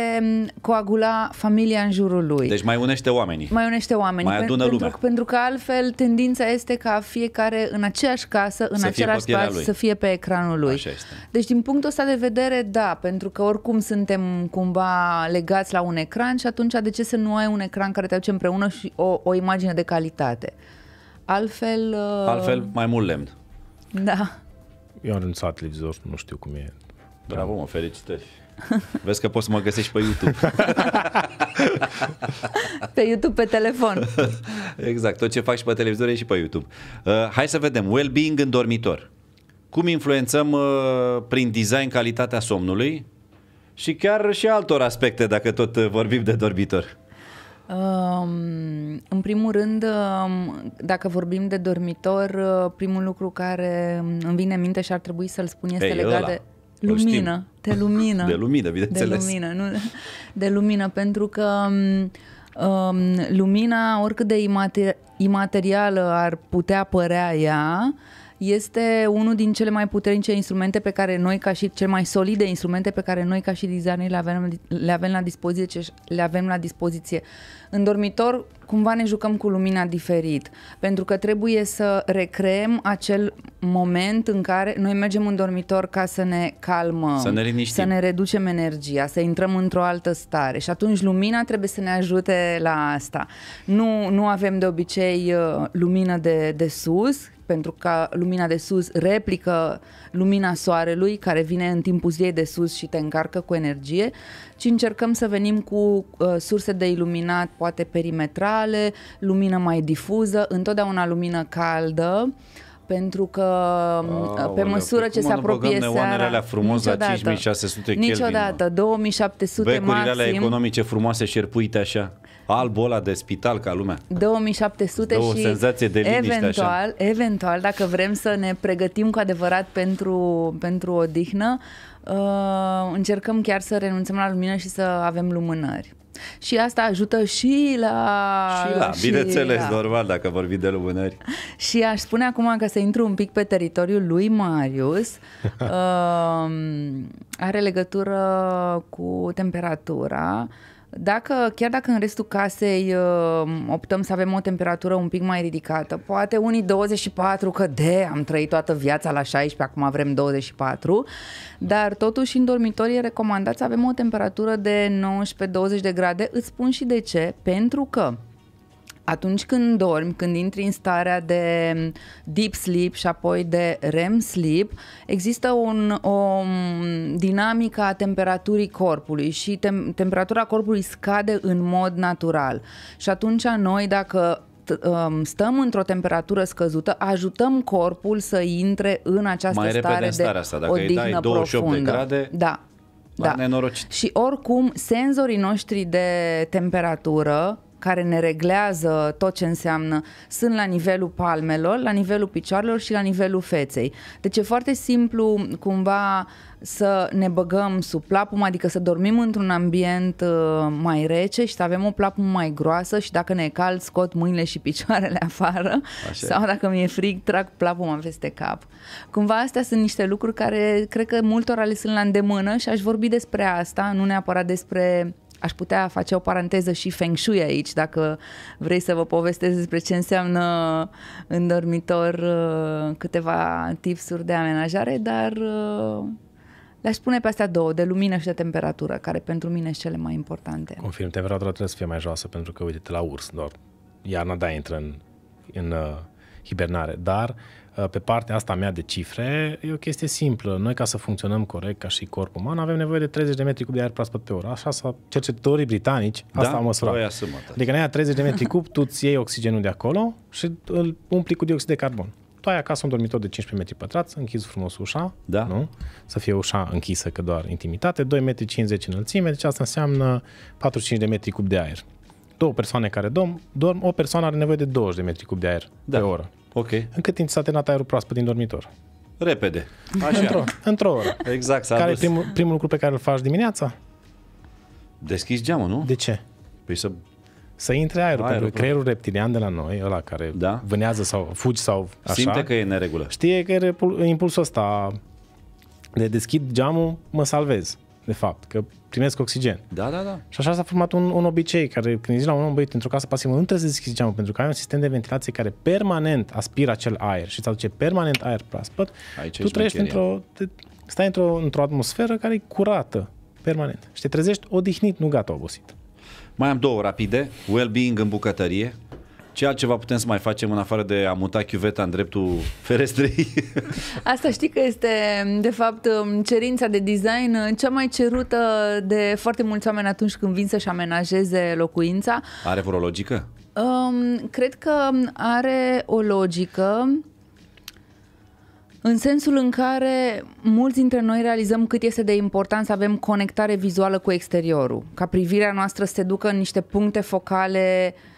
coagula familia în jurul lui. Deci mai unește oamenii. Mai unește oamenii. Mai adună pentru, lumea. Pentru că altfel tendința este ca fiecare în aceeași casă, în Să același spațiu, să fie pe ecranul lui. Așa este. Deci din punctul ăsta de vedere, da, pentru că oricum suntem cumva legați la un ecran și atunci de ce să nu ai un ecran care te aduce împreună și o, o imagine de calitate? Altfel... Uh... Altfel, mai mult lemn. Da. Eu am renunțat televizor, nu știu cum e. Bravo, mă, felicitări. Vezi că poți să mă găsești pe YouTube. pe YouTube, pe telefon. exact, tot ce faci și pe televizor e și pe YouTube. Uh, hai să vedem, well-being în dormitor. Cum influențăm uh, prin design calitatea somnului și chiar și altor aspecte, dacă tot uh, vorbim de dormitor. Um, în primul rând, um, dacă vorbim de dormitor, uh, primul lucru care îmi vine în minte și ar trebui să-l spun este Ei, legat ăla. de lumină. De lumină. De lumină, De bineînțeles. lumină, nu de lumină, pentru că um, lumina, oricât de imater- imaterială ar putea părea ea, este unul din cele mai puternice instrumente pe care noi, ca și cel mai solide instrumente pe care noi, ca și designeri, le avem, le avem la dispoziție. Le avem la dispoziție. În dormitor, cumva ne jucăm cu lumina diferit, pentru că trebuie să recreăm acel moment în care noi mergem în dormitor ca să ne calmăm, Să ne liniștim. să ne reducem energia, să intrăm într-o altă stare și atunci lumina trebuie să ne ajute la asta. Nu, nu avem de obicei uh, lumină de, de sus, pentru că lumina de sus replică lumina soarelui care vine în timpul zilei de sus și te încarcă cu energie, ci încercăm să venim cu uh, surse de iluminat poate perimetrale, lumină mai difuză, întotdeauna lumină caldă, pentru că Aoleu, pe măsură păi ce cum se nu băgăm apropie neoanele seara... alea frumos la 5600 Kelvin, Niciodată, 2700 Becurile maxim. alea economice frumoase șerpuite așa. Albul ăla de spital ca lumea. 2700 Dă o și senzație de liniște, eventual, așa. eventual, dacă vrem să ne pregătim cu adevărat pentru, pentru odihnă, uh, încercăm chiar să renunțăm la lumină și să avem lumânări. Și asta ajută și la... și la, bineînțeles, la- normal, dacă vorbim de lumânări. Și aș spune acum că să intru un pic pe teritoriul lui Marius, uh, are legătură cu temperatura. Dacă, chiar dacă în restul casei uh, optăm să avem o temperatură un pic mai ridicată, poate unii 24, că de, am trăit toată viața la 16, acum vrem 24, dar totuși în dormitor e recomandat să avem o temperatură de 19-20 de grade. Îți spun și de ce, pentru că atunci când dormi, când intri în starea de deep sleep și apoi de REM sleep, există un, o dinamică a temperaturii corpului și tem- temperatura corpului scade în mod natural. Și atunci noi, dacă t- um, stăm într-o temperatură scăzută, ajutăm corpul să intre în această Mai repede stare în starea de asta. Dacă îi odihnă dai 28 de profundă. grade, da. l-am nenorocit. Și oricum, senzorii noștri de temperatură care ne reglează tot ce înseamnă, sunt la nivelul palmelor, la nivelul picioarelor și la nivelul feței. Deci e foarte simplu cumva să ne băgăm sub plapum, adică să dormim într-un ambient uh, mai rece și să avem o plapumă mai groasă și dacă ne e cald, scot mâinile și picioarele afară Așa. sau dacă mi-e frig, trag plapuma peste cap. Cumva astea sunt niște lucruri care cred că multora le sunt la îndemână și aș vorbi despre asta, nu neapărat despre Aș putea face o paranteză și Feng Shui aici, dacă vrei să vă povestesc despre ce înseamnă în dormitor uh, câteva tipsuri de amenajare, dar uh, le-aș spune pe astea două, de lumină și de temperatură, care pentru mine sunt cele mai importante. Confirm, temperatura trebuie să fie mai joasă pentru că, uite, la urs, doar iarna da intră în, în uh, hibernare, dar uh, pe partea asta mea de cifre e o chestie simplă. Noi ca să funcționăm corect ca și corp uman avem nevoie de 30 de metri cub de aer proaspăt pe oră. Așa sau cercetătorii britanici asta Da? au măsurat. Păi, asumă-te. Adică în aia 30 de metri cub, tu îți iei oxigenul de acolo și îl umpli cu dioxid de carbon. Tu ai acasă un dormitor de 15 metri pătrați, închizi frumos ușa, Da. nu? Să fie ușa închisă, că doar intimitate, 2,50 m înălțime, deci asta înseamnă 45 de metri cub de aer. Două persoane care dorm, dorm o persoană are nevoie de 20 de metri cub de aer Da. pe oră. Ok. În cât timp s-a terminat aerul proaspăt din dormitor? Repede. Așa. Într-o, într-o oră. Exact, s-a Care e dus. primul, primul lucru pe care îl faci dimineața? Deschizi geamul, nu? De ce? Păi să... Să intre aerul, Aerul, pentru că creierul reptilian de la noi, ăla care Da. vânează sau fugi sau așa, Simte că e în neregulă. știe că e repul- impulsul ăsta de deschid geamul, mă salvez, de fapt, că primesc oxigen. Da, da, da. Și așa s-a format un, un obicei care, când zici la un om, băi, într-o casă pasivă, nu trebuie să deschizi geamul, pentru că ai un sistem de ventilație care permanent aspiră acel aer și îți aduce permanent aer proaspăt. Aici e tu trăiești șmecheria. într-o, te, stai într-o, într-o atmosferă care e curată, permanent. Și te trezești odihnit, nu gata obosit. Mai am două rapide. Well-being în bucătărie. Ce altceva putem să mai facem în afară de a muta chiuveta în dreptul ferestrei? Asta știi că este, de fapt, cerința de design cea mai cerută de foarte mulți oameni atunci când vin să-și amenajeze locuința. Are vreo logică? Um, cred că are o logică în sensul în care mulți dintre noi realizăm cât este de important să avem conectare vizuală cu exteriorul, ca privirea noastră să se ducă în niște puncte focale uh,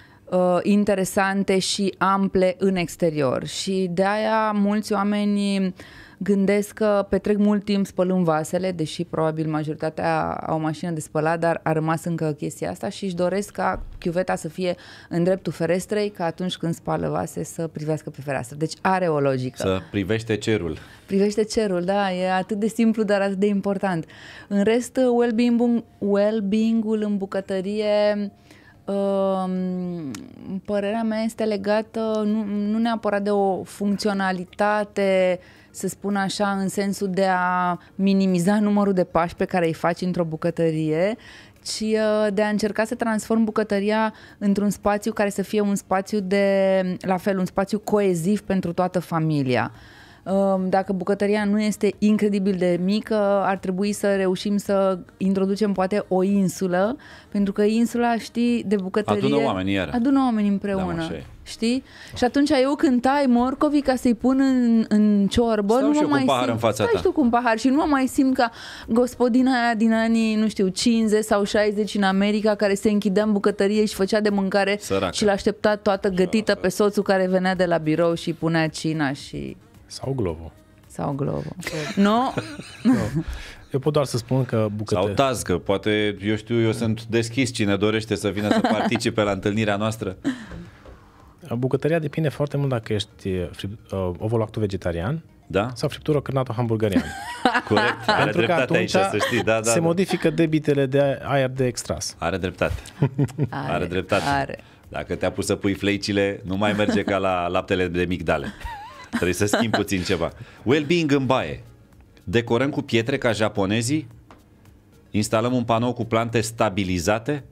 interesante și ample în exterior. Și de aia mulți oameni gândesc că petrec mult timp spălând vasele, deși probabil majoritatea au o mașină de spălat, dar a rămas încă chestia asta și își doresc ca chiuveta să fie în dreptul ferestrei, ca atunci când spală vase să privească pe fereastră. Deci are o logică. Să privește cerul. Privește cerul, da, e atât de simplu, dar atât de important. În rest, well-being-ul, well-being-ul în bucătărie, um, părerea mea este legată nu, nu neapărat de o funcționalitate, să spun așa, în sensul de a minimiza numărul de pași pe care îi faci într-o bucătărie, ci uh, de a încerca să transform bucătăria într-un spațiu care să fie un spațiu de, la fel, un spațiu coeziv pentru toată familia. Um, Dacă bucătăria nu este incredibil de mică, ar trebui să reușim să introducem poate o insulă, pentru că insula, știi, de bucătărie... Adună oamenii iară. Adună oamenii Da, împreună. mă, așa e. Știi? Și atunci eu când tai morcovii ca să-i pun în, în ciorbă, Stau nu și mă eu cu mai un pahar simt, în fața stai ta. și tu cu un pahar și nu mă mai simt ca gospodina aia din anii, nu știu, 50 sau 60 în America care se închidea în bucătărie și făcea de mâncare Săracă. și l-aștepta toată gătită pe soțul care venea de la birou și punea cina și... Sau Glovo. sau globo. nu? Eu pot doar să spun că Sau bucătă... tazcă, poate, eu știu, eu sunt deschis cine dorește să vină să participe la întâlnirea noastră. bucătăria depinde foarte mult dacă ești fript- uh, ovolactul vegetarian Da? sau friptură cârnatul hamburgerian. Corect, are Pentru că dreptate aici, atunci să știi. Da, da, se da. modifică debitele de aer de extras. Are dreptate. Are, are dreptate. Are. Dacă te-a pus să pui fleicile, nu mai merge ca la laptele de migdale. Trebuie să schimbi puțin ceva. Well-being în baie. Decorăm cu pietre ca japonezii? Instalăm un panou cu plante stabilizate?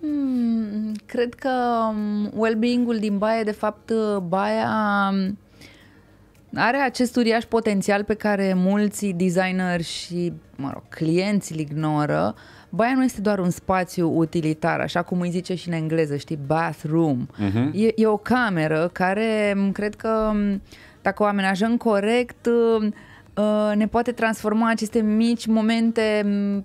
Mm, Cred că um, well-being-ul din baie, de fapt, uh, baia um, are acest uriaș potențial pe care mulți designeri și, mă rog, clienți îl ignoră. Baia nu este doar un spațiu utilitar, așa cum îi zice și în engleză, știi, bathroom. Uh-huh. E, e o cameră care, m, cred că, m, dacă o amenajăm corect, uh, uh, ne poate transforma aceste mici momente m,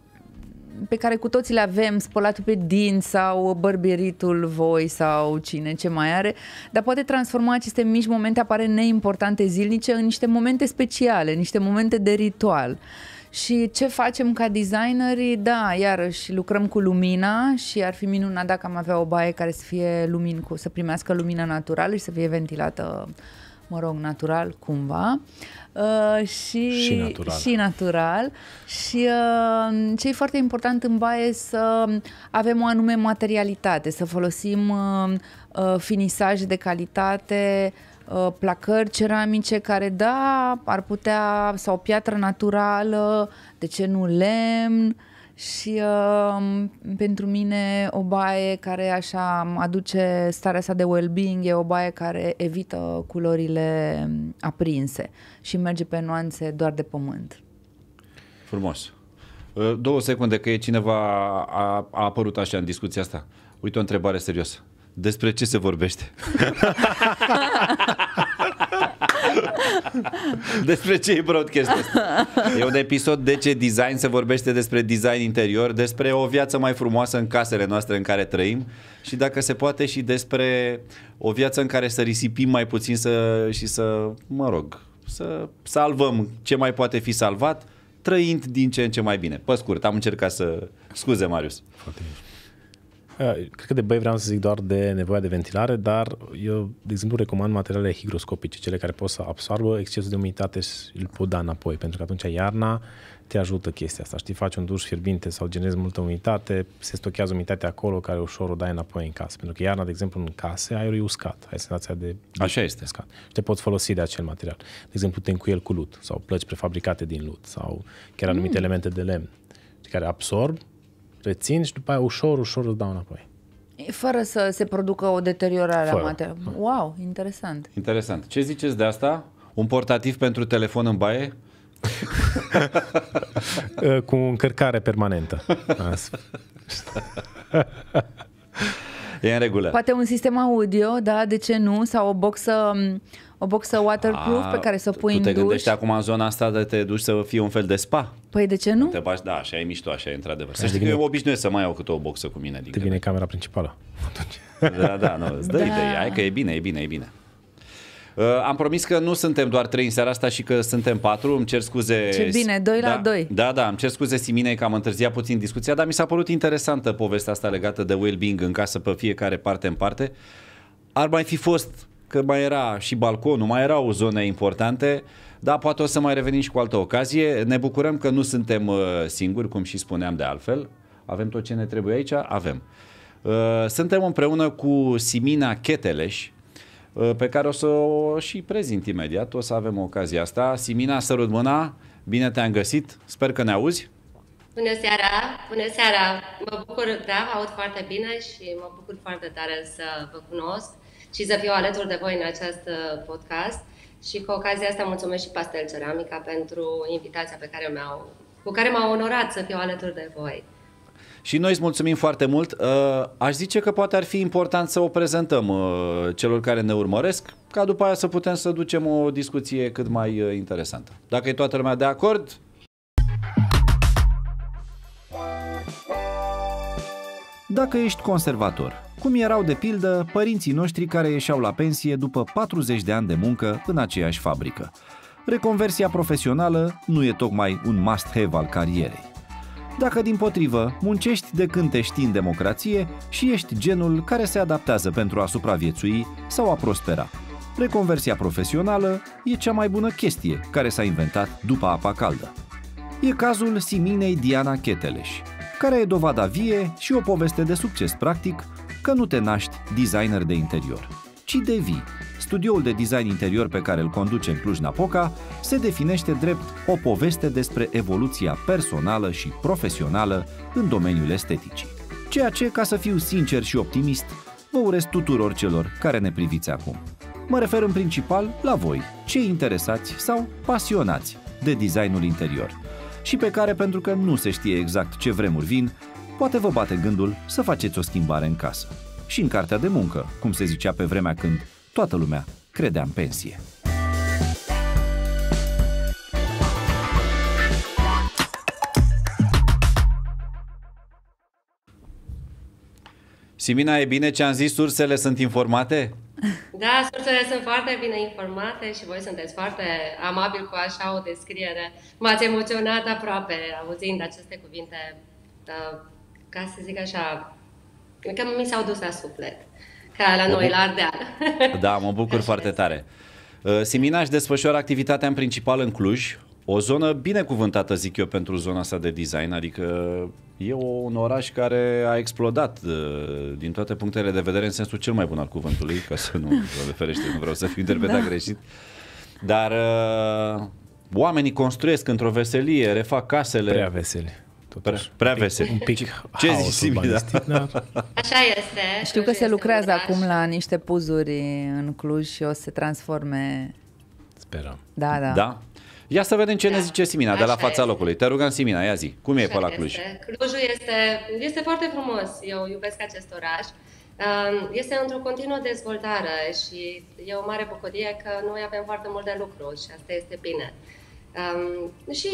pe care cu toții le avem, spălatul pe dinți sau bărbieritul voi sau cine ce mai are, dar poate transforma aceste mici momente aparent neimportante zilnice în niște momente speciale, niște momente de ritual. Și ce facem ca designeri? Da, iarăși lucrăm cu lumina și ar fi minunat dacă am avea o baie care să fie lumin cu, să primească lumină naturală și să fie ventilată mă rog, natural cumva. Uh, și, Și natural. Și natural. Și uh, ce e foarte important în baie e să avem o anume materialitate, să folosim uh, uh, finisaje de calitate, uh, placări ceramice care, da, ar putea, sau piatră naturală, de ce nu lemn, și uh, pentru mine o baie care așa aduce starea sa de well-being e o baie care evită culorile aprinse și merge pe nuanțe doar de pământ. Frumos. Uh, Două secunde că e cineva a, a apărut așa în discuția asta. Uite o întrebare serioasă. Despre ce se vorbește? despre ce e broadcast ăsta? E un episod de ce design se vorbește despre design interior, despre o viață mai frumoasă în casele noastre în care trăim și dacă se poate și despre o viață în care să risipim mai puțin să, și să, mă rog, să salvăm ce mai poate fi salvat, trăind din ce în ce mai bine. Pe scurt, am încercat să... Scuze, Marius. Uh, Cred că de băi vreau să zic doar de nevoia de ventilare, dar eu, de exemplu, recomand materialele higroscopice, cele care pot să absorbă excesul de umiditate și îl pot da înapoi, pentru că atunci iarna te ajută chestia asta. Știi, faci un duș fierbinte sau generezi multă umiditate, se stochează umiditatea acolo care ușor o dai înapoi în casă. Pentru că iarna, de exemplu, în case, aerul e uscat, ai senzația de Așa este. uscat. Și te poți folosi de acel material. De exemplu, tencuiel cu lut sau plăci prefabricate din lut sau chiar anumite Mm. elemente de lemn care absorb, rețin și după aia ușor, ușor îți dau înapoi. Fără să se producă o deteriorare Fără. a materialului. Wow, interesant. Interesant. Ce ziceți de asta? Un portativ pentru telefon în baie? Uh, cu încărcare permanentă. Asta. E în regulă. Poate un sistem audio, da, de ce nu? Sau o boxă, o boxă waterproof A, pe care să o pui tu te în duș. gândești acum în zona asta de te duci să fie un fel de spa? Păi de ce nu? Te bași, da, așa e mișto, așa e într-adevăr. Să Devine- știi că eu obișnuiesc să mai iau câte o boxă cu mine din Devine când. camera principală. Da, da, nu, îți dă Da. idee. Hai că e bine, e bine, e bine. Uh, am promis că nu suntem doar trei în seara asta și că suntem patru. Îmi cer scuze. Ce bine, doi la da, doi. Da, da, îmi cer scuze Simine că am întârziat puțin discuția, dar mi s-a părut interesantă povestea asta legată de well-being în casă pe fiecare parte în parte. Ar mai fi fost că mai era și balconul, mai erau zone importante, dar poate o să mai revenim și cu altă ocazie. Ne bucurăm că nu suntem uh, singuri, cum și spuneam de altfel. Avem tot ce ne trebuie aici? Avem. Uh, Suntem împreună cu Simina Cheteleș, uh, pe care o să o și prezint imediat. O să avem ocazia asta. Simina, sărut mâna, bine te-am găsit, sper că ne auzi. Bună seara! Bună seara! Mă bucur, da, vă aud foarte bine și mă bucur foarte tare să vă cunosc și să fiu alături de voi în acest uh, podcast. Și cu ocazia asta mulțumesc și Pastel Ceramica pentru invitația pe care mi-au, cu care m-au onorat să fiu alături de voi. Și noi îți mulțumim foarte mult. Uh, aș zice că poate ar fi important să o prezentăm uh, celor care ne urmăresc, ca după aia să putem să ducem o discuție cât mai uh, interesantă. Dacă e toată lumea de acord, Dacă ești conservator, cum erau de pildă părinții noștri care ieșeau la pensie după 40 de ani de muncă în aceeași fabrică. Reconversia profesională nu e tocmai un must-have al carierei. Dacă din potrivă muncești de când te știi în democrație și ești genul care se adaptează pentru a supraviețui sau a prospera. Reconversia profesională e cea mai bună chestie care s-a inventat după apa caldă. E cazul Siminei Diana Cheteleș, care e dovada vie și o poveste de succes practic că nu te naști designer de interior, ci devii. Studioul de design interior pe care îl conduce în Cluj-Napoca se definește drept o poveste despre evoluția personală și profesională în domeniul esteticii. Ceea ce, ca să fiu sincer și optimist, vă urez tuturor celor care ne priviți acum. Mă refer în principal la voi, cei interesați sau pasionați de designul interior și pe care, pentru că nu se știe exact ce vremuri vin, poate vă bate gândul să faceți o schimbare în casă. Și în cartea de muncă, cum se zicea pe vremea când toată lumea credea în pensie. Simina, e bine ce am zis, sursele sunt informate? Da, sursele sunt foarte bine informate și voi sunteți foarte amabil cu așa o descriere. M-ați emoționat aproape auzind aceste cuvinte, uh, ca să zic așa, că mi s-au dus la suflet, ca la noi, la Ardeal. Da, mă bucur așa foarte este. tare. Uh, Simina își desfășoară activitatea în principal în Cluj, o zonă binecuvântată, zic eu, pentru zona asta de design, adică e un oraș care a explodat uh, din toate punctele de vedere în sensul cel mai bun al cuvântului, ca să nu vă ferește, nu vreau să fiu interpretat da. greșit. Dar uh, oamenii construiesc într-o veselie, refac casele. Prea veseli. Prea, prea veseli. Un pic Ce zici, da? Așa este. Știu că se lucrează acum la niște puzuri în Cluj și o să se transforme. Sperăm. Da, da. Da? Ia să vedem ce da. ne zice Simina de la fața este. locului. Te rugăm, Simina, ia zi. Cum e Așa pe la Cluj? Este. Clujul este, este foarte frumos. Eu iubesc acest oraș. Um, este într-o continuă dezvoltare și e o mare bucurie că noi avem foarte mult de lucru și asta este bine. Um, și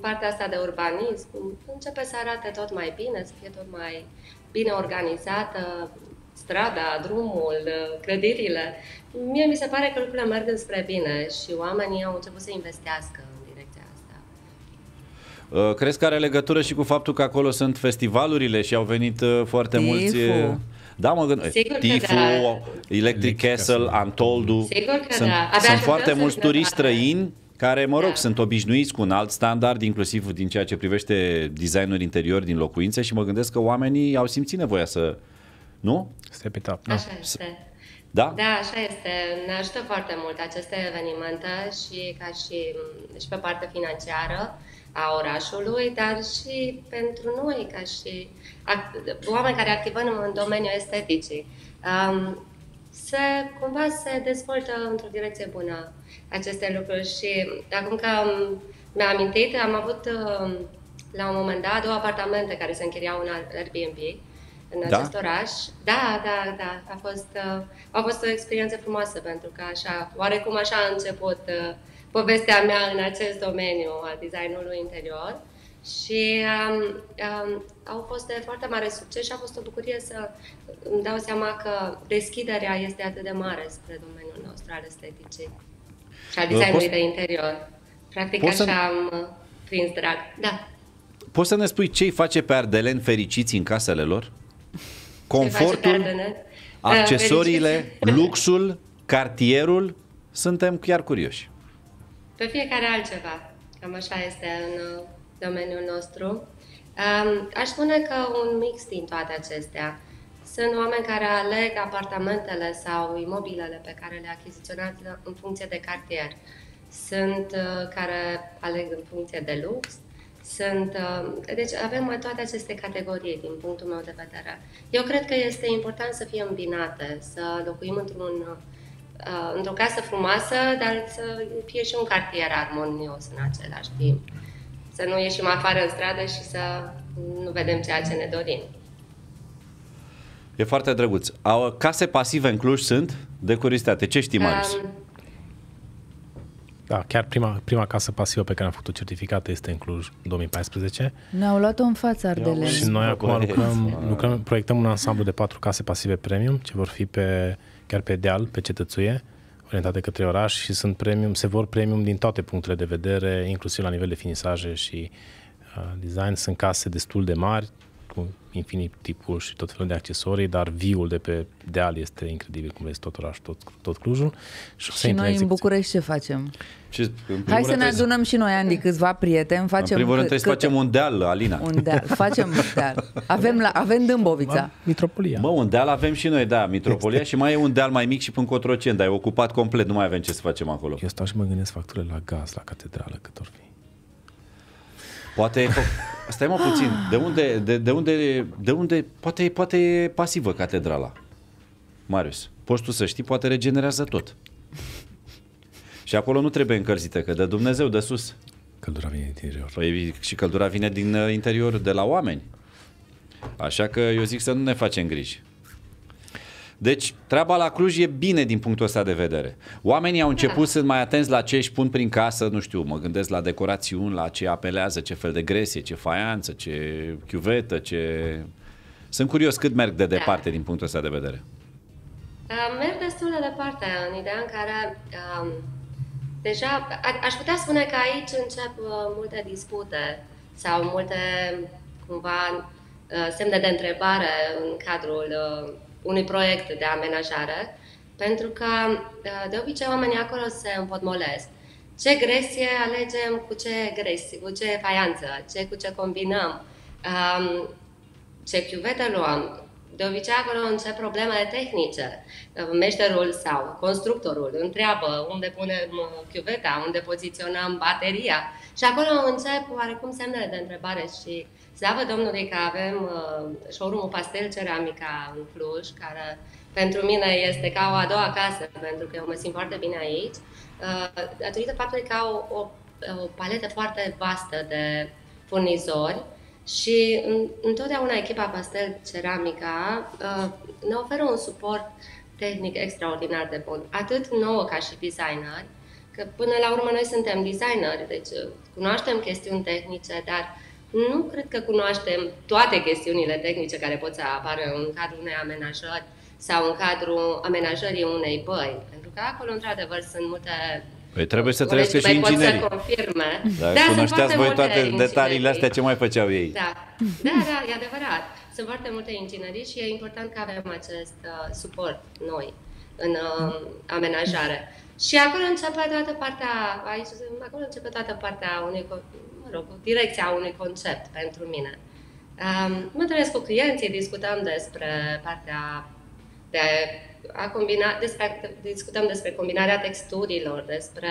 partea asta de urbanism începe să arate tot mai bine, să fie tot mai bine organizată, strada, drumul, clădirile. Mie mi se pare că lucrurile merg spre bine și oamenii au început să investească în direcția asta. Uh, crezi că are legătură și cu faptul că acolo sunt festivalurile și au venit uh, foarte Tifu. mulți... Uh, da, mă gândesc. Tifu, da. Electric Castle, Antoldu. Sigur că sunt, da. Abia sunt foarte mulți turiști străini care, mă rog, da. sunt obișnuiți cu un alt standard, inclusiv din ceea ce privește designul interior din locuințe și mă gândesc că oamenii au simțit nevoia să nu? Step it up. Da. Așa este. Da? Da, așa este. Ne ajută foarte mult aceste evenimente și ca și, și pe partea financiară a orașului, dar și pentru noi, ca și oameni care activăm în domeniul esteticii. Um, se, cumva se dezvoltă într-o direcție bună aceste lucruri și acum că mi-am amintit, am avut um, la un moment dat două apartamente care se închiriau în Airbnb în da? acest oraș. Da, da, da. A fost, uh, a fost o experiență frumoasă pentru că așa, oarecum așa a început uh, povestea mea în acest domeniu al designului interior. Și um, um, au fost de foarte mare succes și a fost o bucurie să îmi dau seama că deschiderea este atât de mare spre domeniul nostru al esteticii și al designului de interior. Practic Poți așa să... am uh, prins drag. Da. Poți să ne spui ce îi face pe ardelen fericiți în casele lor? Confortul, accesoriile, luxul, cartierul, suntem chiar curioși. Pe fiecare altceva. Cam așa este în uh, domeniul nostru. Um, aș spune că un mix din toate acestea. Sunt oameni care aleg apartamentele sau imobilele pe care le achiziționează în funcție de cartier. Sunt uh, care aleg în funcție de lux, sunt, uh, deci avem toate aceste categorii din punctul meu de vedere. Eu cred că este important să fie îmbinate, să locuim într-un uh, într-o casă frumoasă, dar să fie și un cartier armonios în același timp. Să nu ieșim afară în stradă și să nu vedem ceea ce ne dorim. E foarte drăguț. Au, case pasive în Cluj sunt? De curiozitate, ce știi, Marius? Um, da, chiar prima, prima casă pasivă pe care am făcut-o certificată este în Cluj 2014. Ne-au luat-o în fața Ardele. Și noi acum lucrăm, lucrăm, proiectăm un ansamblu de patru case pasive premium, ce vor fi pe, chiar pe deal, pe cetățuie, orientate către oraș și sunt premium, se vor premium din toate punctele de vedere, inclusiv la nivel de finisaje și uh, design. Sunt case destul de mari, cu infinit tipul și tot felul de accesorii, dar viul de pe deal este incredibil, cum vezi tot orașul, tot, tot Clujul. Și, și noi în București ce facem? Și, Hai să ne adunăm și noi, Andy, câțiva prieteni. Facem în primul rând trebuie să facem un deal, Alina. Un deal, facem un deal. Avem, la, avem Dâmbovița. Mitropolia. Mă, un deal avem și noi, da, Mitropolia este. și mai e un deal mai mic și până Cotroceni, dar e ocupat complet, nu mai avem ce să facem acolo. Eu stau și mă gândesc facturile la gaz, la catedrală, cât or fi. Poate, stai mă puțin, de unde, de, de unde, de unde, poate, poate e pasivă catedrala, Marius. Poți tu să știi, poate regenerează tot. Și acolo nu trebuie încălzită, că de Dumnezeu, de sus. Căldura vine din interior. Păi și căldura vine din uh, interior, de la oameni. Așa că eu zic să nu ne facem griji. Deci, treaba la Cluj e bine din punctul ăsta de vedere. Oamenii au început, da. sunt mai atenți la ce își pun prin casă, nu știu, mă gândesc la decorațiuni, la ce apelează, ce fel de gresie, ce faianță, ce chiuvetă, ce... Sunt curios cât merg de da. departe da. din punctul ăsta de vedere. Uh, merg destul de departe, în ideea în care um, deja a, aș putea spune că aici încep uh, multe dispute sau multe, cumva, uh, semne de întrebare în cadrul uh, unui proiect de amenajare, pentru că uh, de obicei oamenii acolo se împotmolesc. Ce gresie alegem, cu ce gresie, cu ce faianță, ce cu ce combinăm, um, ce chiuvete luăm. De obicei acolo încep problemele tehnice. Uh, meșterul sau constructorul întreabă unde punem uh, chiuveta, unde poziționăm bateria și acolo încep oarecum semnele de întrebare și Slavă Domnului că avem uh, showroom-ul Pastel Ceramica în Cluj, care pentru mine este ca o a doua casă, pentru că eu mă simt foarte bine aici, uh, datorită faptului că au o, o paletă foarte vastă de furnizori și întotdeauna echipa Pastel Ceramica uh, ne oferă un suport tehnic extraordinar de bun, atât nouă ca și designer, că până la urmă noi suntem designeri, deci uh, cunoaștem chestiuni tehnice, dar nu cred că cunoaștem toate chestiunile tehnice care pot să apară în cadrul unei amenajări sau în cadrul amenajării unei băi. Pentru că acolo, într-adevăr, sunt multe Păi trebuie să trăiască și inginerii. Pot să confirme. Da, da cunoșteați voi toate detaliile astea, ce mai făceau ei. Da, da, da, e adevărat. Sunt foarte multe inginerii și e important că avem acest uh, suport noi în uh, amenajare. Și acolo începe toată partea, aici, acolo începe toată partea unei rog, direcția unui concept pentru mine. Um, mă întâlnesc cu clienții, discutăm despre partea de a combina, despre, discutăm despre combinarea texturilor, despre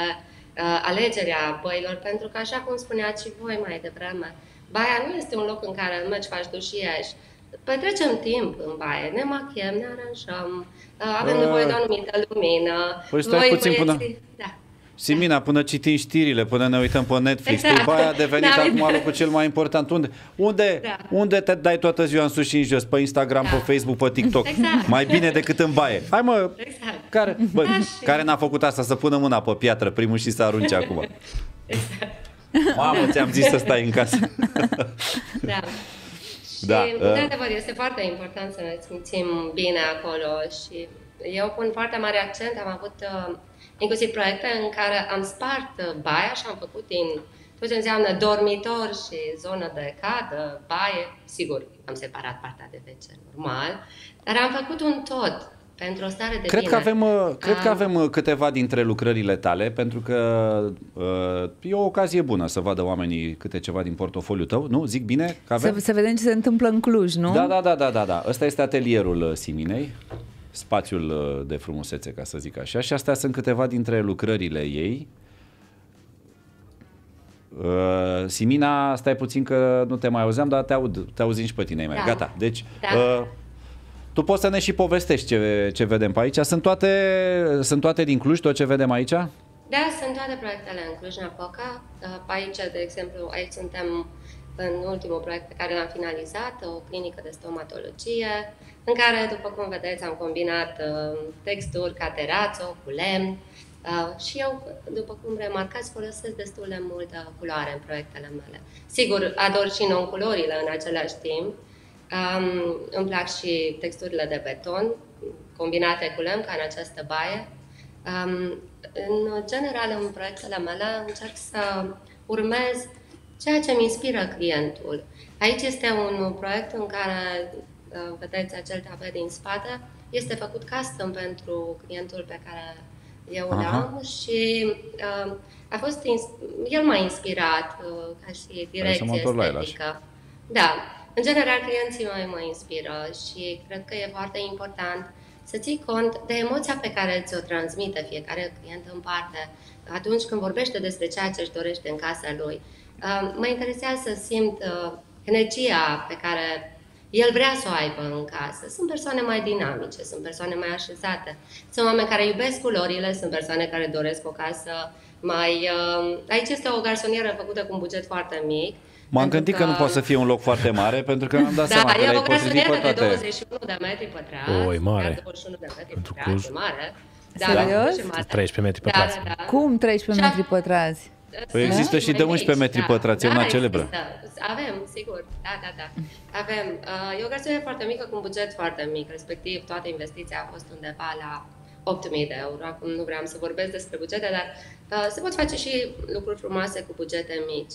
uh, alegerea băilor, pentru că, așa cum spuneați și voi mai devreme, baia nu este un loc în care mergi, faci duș și ieși. Petrecem timp în baie, ne machiem, ne aranjăm, uh, avem uh, nevoie de o anumită lumină. Păi stai puțin până... Da. Simina, până citim știrile, până ne uităm pe Netflix, exact. baia a devenit da, acum locul cel mai important. Unde, unde, da. unde te dai toată ziua în sus și în jos? Pe Instagram, da. pe Facebook, pe TikTok. Exact. Mai bine decât în baie. Hai mă, exact. care, bă, da, și... care n-a făcut asta? Să pună mâna pe piatră primul și să arunce acum. Exact. Mamă, ți-am zis să stai în casă. da. Da. Și, uh. de adevăr, este foarte important să ne simțim bine acolo și eu pun foarte mare accent. Am avut uh, inclusiv proiecte în care am spart baia și am făcut din tot ce înseamnă dormitor și zonă de cadă, baie, sigur, am separat partea de WC normal, dar am făcut un tot pentru o stare de cred bine. Că avem, uh, cred că avem uh, câteva dintre lucrările tale, pentru că uh, e o ocazie bună să vadă oamenii câte ceva din portofoliul tău, nu? Zic bine? Că avem? Să, să vedem ce se întâmplă în Cluj, nu? Da, da, da, da, da. da. Ăsta este atelierul uh, Siminei spațiul uh, de frumusețe, ca să zic așa. Și astea sunt câteva dintre lucrările ei. Uh, Simina, stai puțin că nu te mai auzeam, dar te aud, te auzim și pe tine mai. Da. Gata. Deci, da. Uh, Tu poți să ne și povestești ce, ce vedem pe aici. Sunt toate, sunt toate din Cluj, tot ce vedem aici? Da, sunt toate proiectele în Cluj-Napoca. Uh, Pe aici, de exemplu, aici suntem în ultimul proiect pe care l-am finalizat, o clinică de stomatologie, în care, după cum vedeți, am combinat uh, texturi ca terrazzo cu lemn uh, și eu, după cum remarcați, folosesc destul de multă culoare în proiectele mele. Sigur, ador și non-culorile în același timp. Um, îmi plac și texturile de beton, combinate cu lemn, ca în această baie. Um, în general, în proiectele mele încerc să urmez ceea ce mi inspiră clientul. Aici este un proiect în care, uh, vedeți acel tapet din spate, este făcut custom pentru clientul pe care eu îl Aha. am și uh, a fost, ins- el m-a inspirat uh, ca și să mă direcție întorc la el, așa. estetică. Da, în general clienții mei mă inspiră și cred că e foarte important să ții cont de emoția pe care ți-o transmite fiecare client în parte atunci când vorbește despre ceea ce își dorește în casa lui. Uh, Mă interesează să simt uh, energia pe care el vrea să o aibă în casă. Sunt persoane mai dinamice, sunt persoane mai așezate, sunt oameni care iubesc culorile, sunt persoane care doresc o casă mai... uh, Aici este o garsonieră făcută cu un buget foarte mic. M-am pentru gândit că nu poate să fie un loc foarte mare, pentru că am dat da, seama că e le-ai o potrivit pe garsonieră de toate. 21 de metri pătrați. O, e mare. chiar 21 de metri Pentru pătrați, Cluj. e mare. Serios? e mare. 13 metri Da, pătrați. da, da. Cum 13 Și- metri pătrați? Păi există și Mai de mici, 11 metri pătrați, e una celebră. există. Avem, sigur, da, da, da. Avem. Uh, e o garsonieră foarte mică cu un buget foarte mic, respectiv toată investiția a fost undeva la 8.000 de euro. Acum nu vreau să vorbesc despre bugete, dar uh, se pot face și lucruri frumoase cu bugete mici.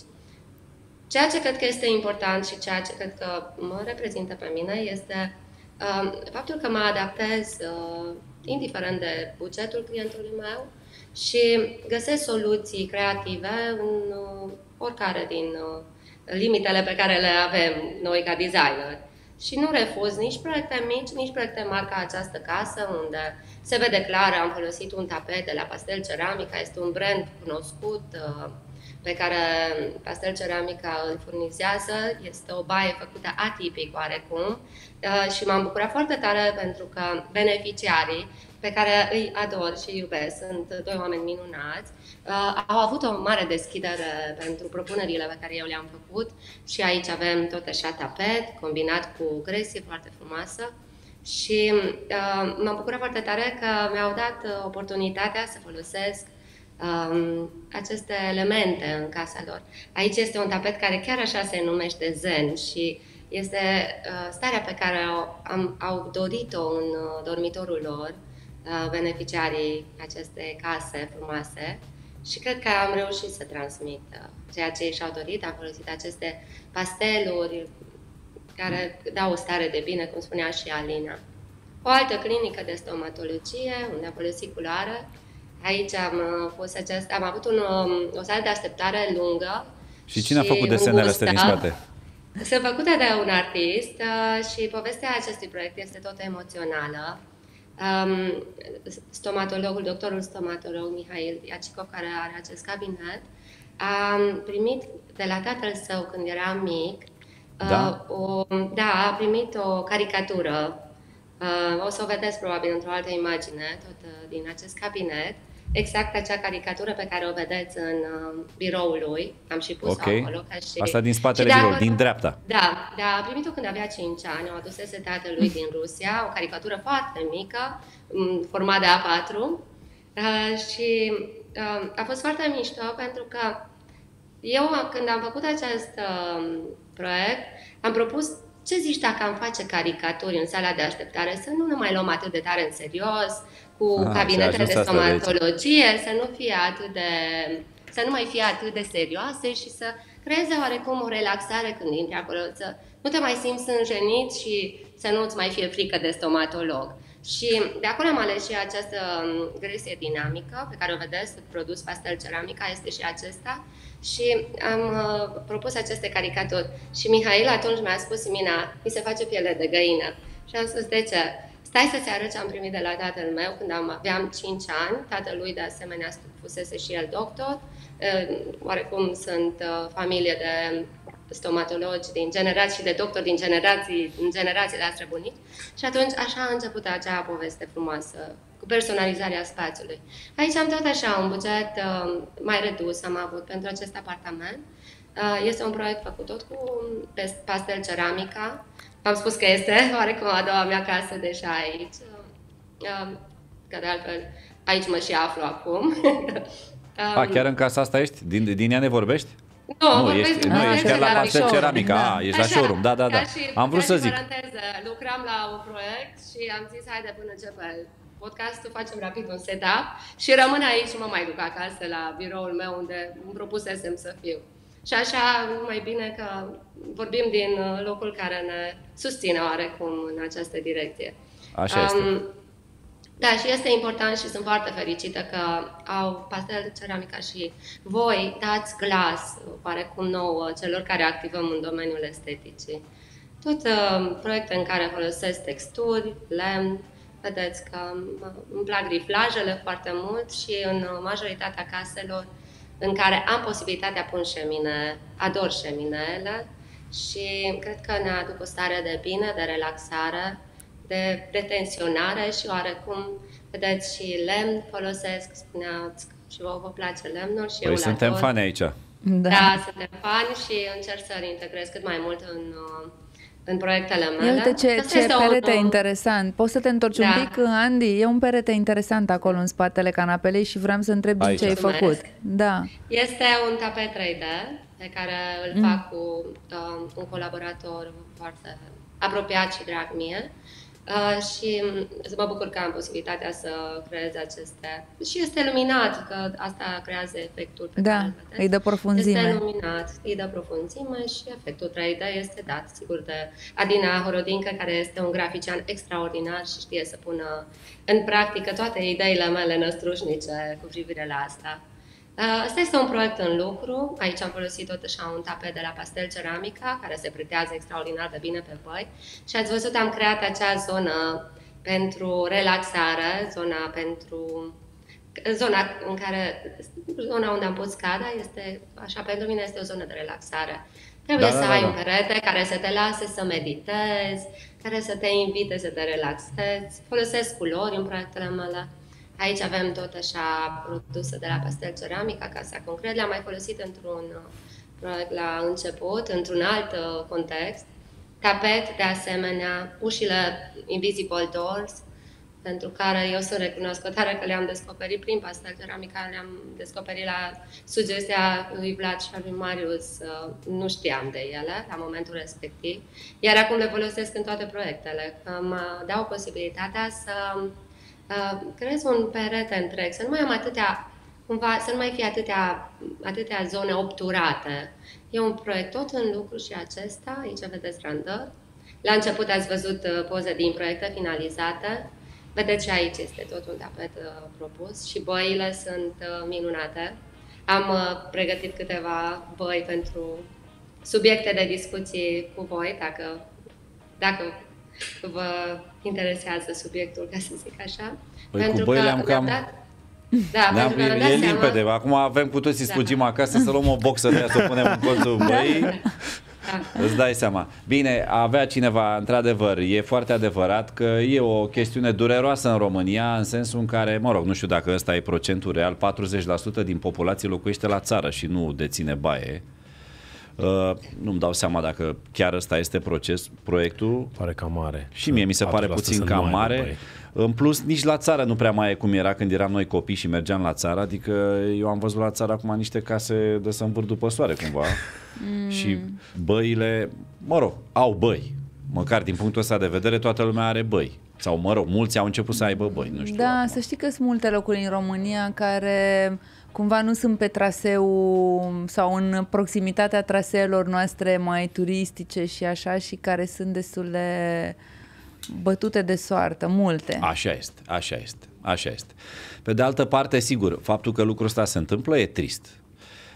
Ceea ce cred că este important și ceea ce cred că mă reprezintă pe mine este uh, faptul că mă adaptez uh, indiferent de bugetul clientului meu și găsesc soluții creative în uh, oricare din uh, limitele pe care le avem noi ca designer. Și nu refuz nici proiecte mici, nici proiecte mari ca această casă, unde se vede clar, am folosit un tapet de la Pastel Ceramica, este un brand cunoscut uh, pe care Pastel Ceramica îl furnizează. Este o baie făcută atipic oarecum uh, și m-am bucurat foarte tare pentru că beneficiarii pe care îi ador și iubesc, sunt doi oameni minunați, uh, au avut o mare deschidere pentru propunerile pe care eu le-am făcut. Și aici avem tot așa tapet combinat cu gresie foarte frumoasă. Și uh, m-am bucurat foarte tare că mi-au dat uh, oportunitatea să folosesc um, aceste elemente în casa lor. Aici este un tapet care chiar așa se numește Zen și este uh, starea pe care au, am, au dorit-o în uh, dormitorul lor, uh, beneficiarii acestei case frumoase și cred că am reușit să transmit uh, ceea ce și-au dorit. Am folosit aceste pasteluri care dau o stare de bine, cum spunea și Alina. O altă clinică de stomatologie, unde am folosit culoare. Aici am uh, pus acest, am avut un, um, o sală de așteptare lungă. Și cine a făcut desenele astea din îngustă. spate? Sunt făcute de un artist uh, și povestea acestui proiect este tot emoțională. Um, stomatologul, doctorul stomatolog Mihail Iacicov, care are acest cabinet, a primit de la tatăl său când era mic, Da? uh, o, da, a primit o caricatură. Uh, o să o vedeți probabil într-o altă imagine, tot uh, din acest cabinet. Exact acea caricatură pe care o vedeți în uh, biroul lui. Am și pus-o Ok. acolo. Ca și... Asta din spatele și de biroului, acolo- din dreapta. da, da, a primit-o când avea 5 ani, o adusese tatălui din Rusia, o caricatură foarte mică, m, format de A4 uh, și uh, a fost foarte mișto pentru că eu când am făcut acest uh, proiect, am propus ce zici dacă am face caricaturi în sala de așteptare, să nu ne mai luăm atât de tare în serios, cu Ah, și a cabinetele ajuns de asta de aici. stomatologie, să nu fie atât de să nu mai fie atât de serioase și să creeze oarecum o relaxare când intri acolo, să nu te mai simți sânjenit și să nu-ți mai fie frică de stomatolog. Și de acolo am ales și această um, gresie dinamică pe care o vedeți, produs pastel ceramica, este și acesta. Și am uh, propus aceste caricaturi. Și Mihail atunci mi-a spus, Mina, mi se face piele de găină. Și am spus, de ce? Stai să-ți arăt ce am primit de la tatăl meu când am, aveam 5 ani. Tatălui, de asemenea, fusese și el doctor. Uh, Oarecum sunt uh, familie de stomatologi din generații, de doctori din generații, în generații de străbunici. Și atunci așa a început acea poveste frumoasă cu personalizarea spațiului. Aici am tot așa un buget uh, mai redus am avut pentru acest apartament. Uh, este un proiect făcut tot cu pastel ceramica. Am spus că este oarecum a doua mea casă deja aici. Uh, că de altfel aici mă și aflu acum. A, chiar în casa asta ești? Din, din ea ne vorbești? Nu, nu ești, nu, ești chiar la pastel ceramica, da. A, ești la showroom, da, da, da. Am vrut să zic. Paranteză, lucram la un proiect și am zis, haide până începe podcastul, facem rapid un setup și rămân aici și mă mai duc acasă la biroul meu unde îmi propusesem să fiu. Și așa, mai bine că vorbim din locul care ne susține oarecum în această direcție. Așa este. Um, da, și este important și sunt foarte fericită că au pastel de ceramica și voi dați glas, oarecum nouă, celor care activăm în domeniul esteticii. Tot uh, proiecte în care folosesc texturi, lemn, vedeți că îmi plac riflajele foarte mult și în majoritatea caselor în care am posibilitatea pun șemine, ador șeminele și cred că ne aduc o stare de bine, de relaxare de detenționare și oarecum, vedeți, și lemn folosesc, spuneați și vă, vă place lemnul și păi eu suntem tot. fani aici. Da. da, suntem fani și încerc să-l integrez cât mai mult în, uh, în proiectele mele. Uite ce, ce perete un... interesant. Poți să te întorci da. un pic, Andy? E un perete interesant acolo în spatele canapelei și vreau să întreb din ce ai făcut. Da. Este un tapet 3D pe care îl mm. fac cu uh, un colaborator foarte apropiat și drag mie. Uh, și mm, să mă bucur că am posibilitatea să creez aceste... Și este luminat, că asta creează efectul pe da, care îl îi dă profunzime. Este luminat, îi dă profunzime și efectul 3D este dat, sigur, de Adina Horodincă, care este un grafician extraordinar și știe să pună în practică toate ideile mele năstrușnice cu privire la asta. Asta este un proiect în lucru. Aici am folosit tot așa un tapet de la Pastel Ceramica, care se pretează extraordinar de bine pe voi. Și ați văzut, am creat acea zonă pentru relaxare, zona pentru zona în care, zona unde am pus scada este, așa, pentru mine este o zonă de relaxare. Trebuie da, să da, ai da. un perete care să te lase să meditezi, care să te invite să te relaxezi. Folosesc culori în proiectele mele. Aici avem tot așa produse de la Pastel Ceramica, Casa Concret. Le-am mai folosit într-un proiect la început, într-un alt uh, context. Tapet, de asemenea, ușile Invisible Doors, pentru care eu sunt recunoscătoare că le-am descoperit prin pastel ceramica, le-am descoperit la sugestia lui Vlad și a lui Marius, uh, nu știam de ele la momentul respectiv, iar acum le folosesc în toate proiectele, că mă dau posibilitatea să uh, creez un perete întreg, să nu mai am atâtea, cumva, să nu mai fie atâtea, atâtea zone obturate. E un proiect tot în lucru și acesta, aici vedeți randă. La început ați văzut uh, poze din proiecte finalizate. Vedeți și aici este tot un tapet uh, propus și băile sunt uh, minunate. Am uh, pregătit câteva băi pentru subiecte de discuții cu voi, dacă, dacă vă interesează subiectul, ca să zic așa. Păi pentru cu băile am cam... Dat, da, ne-am, e, e limpede. Seama... Acum avem cu toții să da. fugim acasă să luăm o boxă de ea, să o punem în colțul băii. Da. Îți dai seama. Bine, avea cineva, într-adevăr, e foarte adevărat că e o chestiune dureroasă în România, în sensul în care, mă rog, nu știu dacă ăsta e procentul real, 40% din populație locuiește la țară și nu deține baie. Uh, nu-mi dau seama dacă chiar ăsta este proces, proiectul. Pare cam mare. Și mie mi se pare puțin cam mare. În plus, nici la țară nu prea mai e cum era când eram noi copii și mergeam la țară. Adică eu am văzut la țară acum niște case de să învârt după soare cumva. Mm. Și băile, mă rog, au băi. Măcar din punctul ăsta de vedere, toată lumea are băi. Sau, mă rog, mulți au început să aibă băi, nu știu. Da, acum. să știi că sunt multe locuri în România care cumva nu sunt pe traseu sau în proximitatea traseelor noastre mai turistice și așa și care sunt destul de bătute de soartă, multe. Așa este, așa este, așa este. Pe de altă parte, sigur, faptul că lucrul ăsta se întâmplă e trist.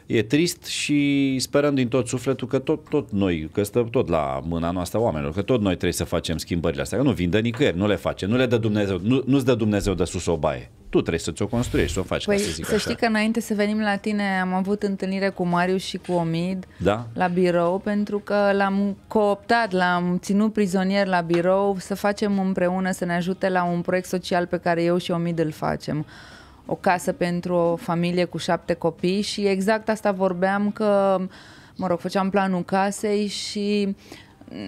E trist și sperăm din tot sufletul că tot, tot noi, că stă tot la mâna noastră oamenilor, că tot noi trebuie să facem schimbările astea, că nu vin de nicăieri, nu le face, nu le dă Dumnezeu, nu, nu-ți dă Dumnezeu de sus o baie. Tu trebuie să ți-o construiești, să o faci, Păi ca să zic să așa. știi că înainte să venim la tine am avut întâlnire cu Marius și cu Omid Da? la birou pentru că l-am cooptat, l-am ținut prizonier la birou să facem împreună, să ne ajute la un proiect social pe care eu și Omid îl facem. O casă pentru o familie cu șapte copii și exact asta vorbeam că, mă rog, făceam planul casei și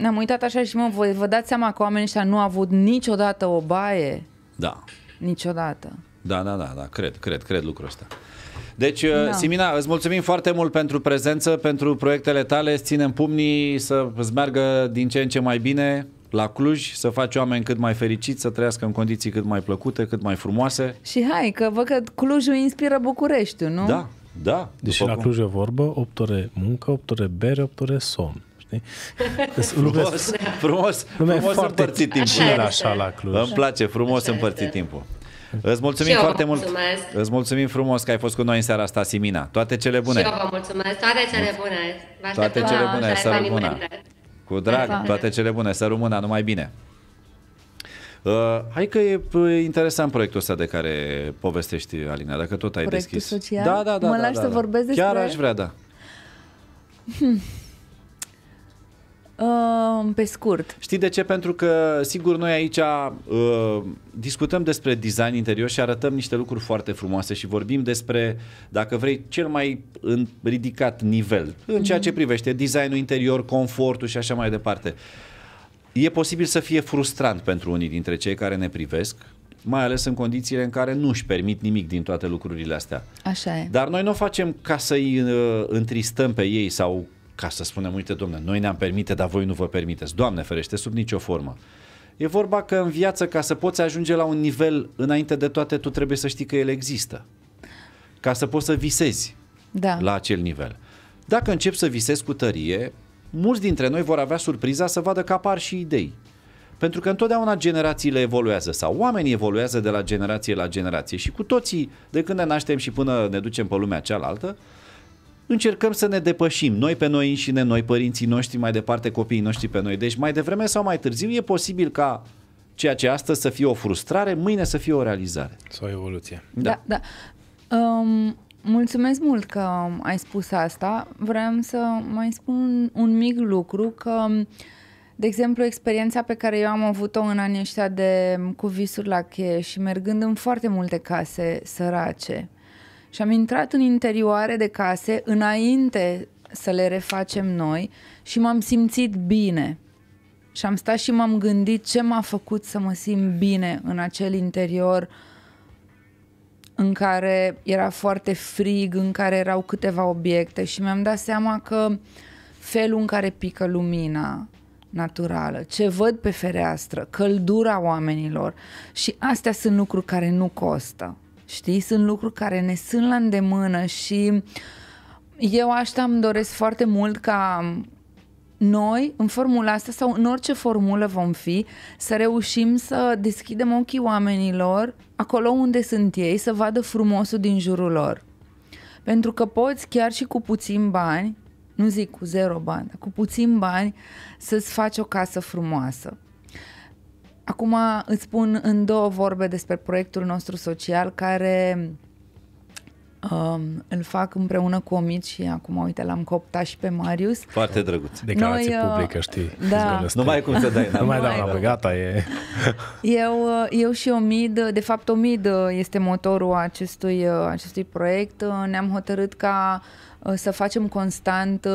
ne-am uitat așa și mă, vă, vă dați seama că oamenii ăștia nu au avut niciodată o baie? Da. Niciodată. Da, da, da, da, cred, cred, cred lucrul ăsta. Deci, Da. da. Simina, îți mulțumim foarte mult pentru prezență, pentru proiectele tale, îți ținem pumnii să îți meargă din ce în ce mai bine la Cluj, să faci oameni cât mai fericiți, să trăiască în condiții cât mai plăcute, cât mai frumoase. Și hai, că văd că Clujul inspiră Bucureștiul, nu? Da, da. Deși după la cum- Cluj e vorbă, 8 ore muncă, 8 ore bere, 8 ore somn. Știi? Sunt lucruri- Frumos, frumos, lumea e frumos foarte împărțit timpul. Așa tineri este. așa la Cluj. Îmi place, frumos Așa împărțit este. timpul. Îți mulțumim Și eu vă foarte mult. mulțumesc. Îți mulțumim frumos că ai fost cu noi în seara asta, Simina. Toate cele bune. Și eu vă mulțumesc. Toate cele bune. Vă Toate așteptăm cele la bune, alte să rămână. evenimente. Cu drag, Pa. toate cele bune, să rămână, numai bine. Uh, hai că e p- interesant proiectul ăsta de care povestești, Alina, dacă tot ai Proiectul deschis. social? Da, da, da. Mă da, lași da, să da. vorbesc Chiar despre- aș vrea, da. Uh, pe scurt. Știi de ce? Pentru că, sigur, noi aici uh, discutăm despre design interior și arătăm niște lucruri foarte frumoase și vorbim despre, dacă vrei, cel mai în ridicat nivel în ceea ce privește designul interior, confortul și așa mai departe. E posibil să fie frustrant pentru unii dintre cei care ne privesc, mai ales în condițiile în care nu își permit nimic din toate lucrurile astea. Așa e. Dar noi nu o facem ca să-i uh, întristăm pe ei sau ca să spunem, uite, domne, noi ne-am permite, dar voi nu vă permiteți. Doamne ferește, sub nicio formă. E vorba că în viață, ca să poți ajunge la un nivel, înainte de toate, tu trebuie să știi că el există. Ca să poți să visezi Da. la acel nivel. Dacă începi să visezi cu tărie, mulți dintre noi vor avea surpriza să vadă că apar și idei. Pentru că întotdeauna generațiile evoluează sau oamenii evoluează de la generație la generație și cu toții, de când ne naștem și până ne ducem pe lumea cealaltă, încercăm să ne depășim, noi pe noi înșine, noi părinții noștri, mai departe copiii noștri pe noi. Deci mai devreme sau mai târziu e posibil ca ceea ce astăzi să fie o frustrare, mâine să fie o realizare. Sau evoluție. Da, da. Um, mulțumesc mult că ai spus asta. Vreau să mai spun un mic lucru că de exemplu, experiența pe care eu am avut-o în anii ăștia de cu visuri la cheie și mergând în foarte multe case sărace și am intrat în interioare de case înainte să le refacem noi și m-am simțit bine. Și am stat și m-am gândit ce m-a făcut să mă simt bine în acel interior în care era foarte frig, în care erau câteva obiecte și mi-am dat seama că felul în care pică lumina naturală, ce văd pe fereastră, căldura oamenilor și astea sunt lucruri care nu costă. Știi? Sunt lucruri care ne sunt la îndemână și eu asta îmi doresc foarte mult ca noi, în formula asta sau în orice formulă vom fi, să reușim să deschidem ochii oamenilor acolo unde sunt ei, să vadă frumosul din jurul lor. Pentru că poți chiar și cu puțin bani, nu zic cu zero bani, dar cu puțin bani, să-ți faci o casă frumoasă. Acum îți spun în două vorbe despre proiectul nostru social care um, îl fac împreună cu Omid și acum, uite, l-am cooptat și pe Marius. Foarte drăguț. Declarație Noi, uh, publică, știi? da. Zgoles. Nu mai ai cum să dai Nu mai Nu dau mai înapoi, gata, e... Eu, uh, eu și Omid, uh, de fapt Omid uh, este motorul acestui, uh, acestui proiect. Uh, Ne-am hotărât ca uh, să facem constant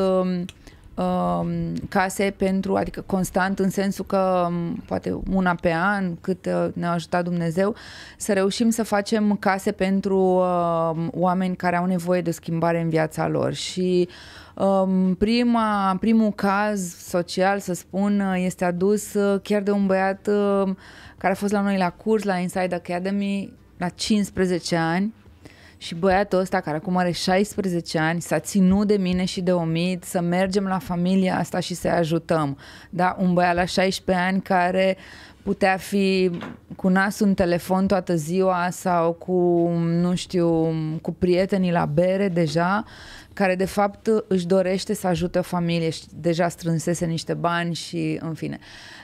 um, um, case pentru, adică constant în sensul că um, poate una pe an, cât uh, ne-a ajutat Dumnezeu, să reușim să facem case pentru um, oameni care au nevoie de schimbare în viața lor. Și Um, prima, primul caz social, să spun, uh, este adus uh, chiar de un băiat uh, care a fost la noi la curs, la Inside Academy, la 15 ani și băiatul ăsta, care acum are 16 ani, s-a ținut de mine și de Omid să mergem la familia asta și să-i ajutăm. Da? Un băiat la 16 ani care putea fi cu nasul în telefon toată ziua sau cu, nu știu, cu prietenii la bere deja, care de fapt își dorește să ajute o familie și deja strânsese niște bani și în fine.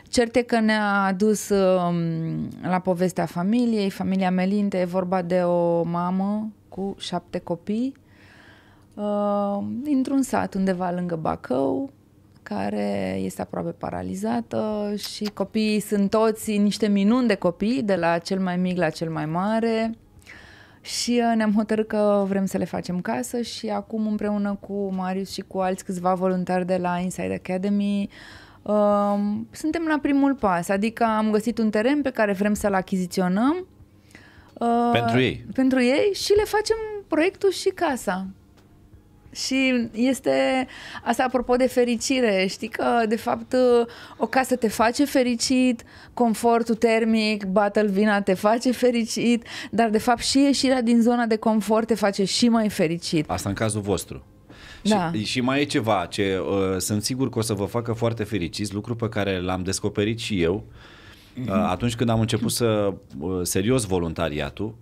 Cert e că ne-a dus um, la povestea familiei, familia Melinte, e vorba de o mamă cu șapte copii, uh, dintr-un sat undeva lângă Bacău, care este aproape paralizată și copiii sunt toți niște minuni de copii, de la cel mai mic la cel mai mare. Și uh, ne-am hotărât că vrem să le facem casă și acum împreună cu Marius și cu alți câțiva voluntari de la Inside Academy uh, suntem la primul pas, adică am găsit un teren pe care vrem să-l achiziționăm uh, pentru ei. Pentru ei și le facem proiectul și casa. Și este asta apropo de fericire. Știi că, de fapt, o casă te face fericit, confortul termic, battle vina te face fericit, dar, de fapt, și ieșirea din zona de confort te face și mai fericit. Asta în cazul vostru. Da. Și, și mai e ceva ce uh, sunt sigur că o să vă facă foarte fericiți, lucru pe care l-am descoperit și eu uh, atunci când am început să uh, serios voluntariatul.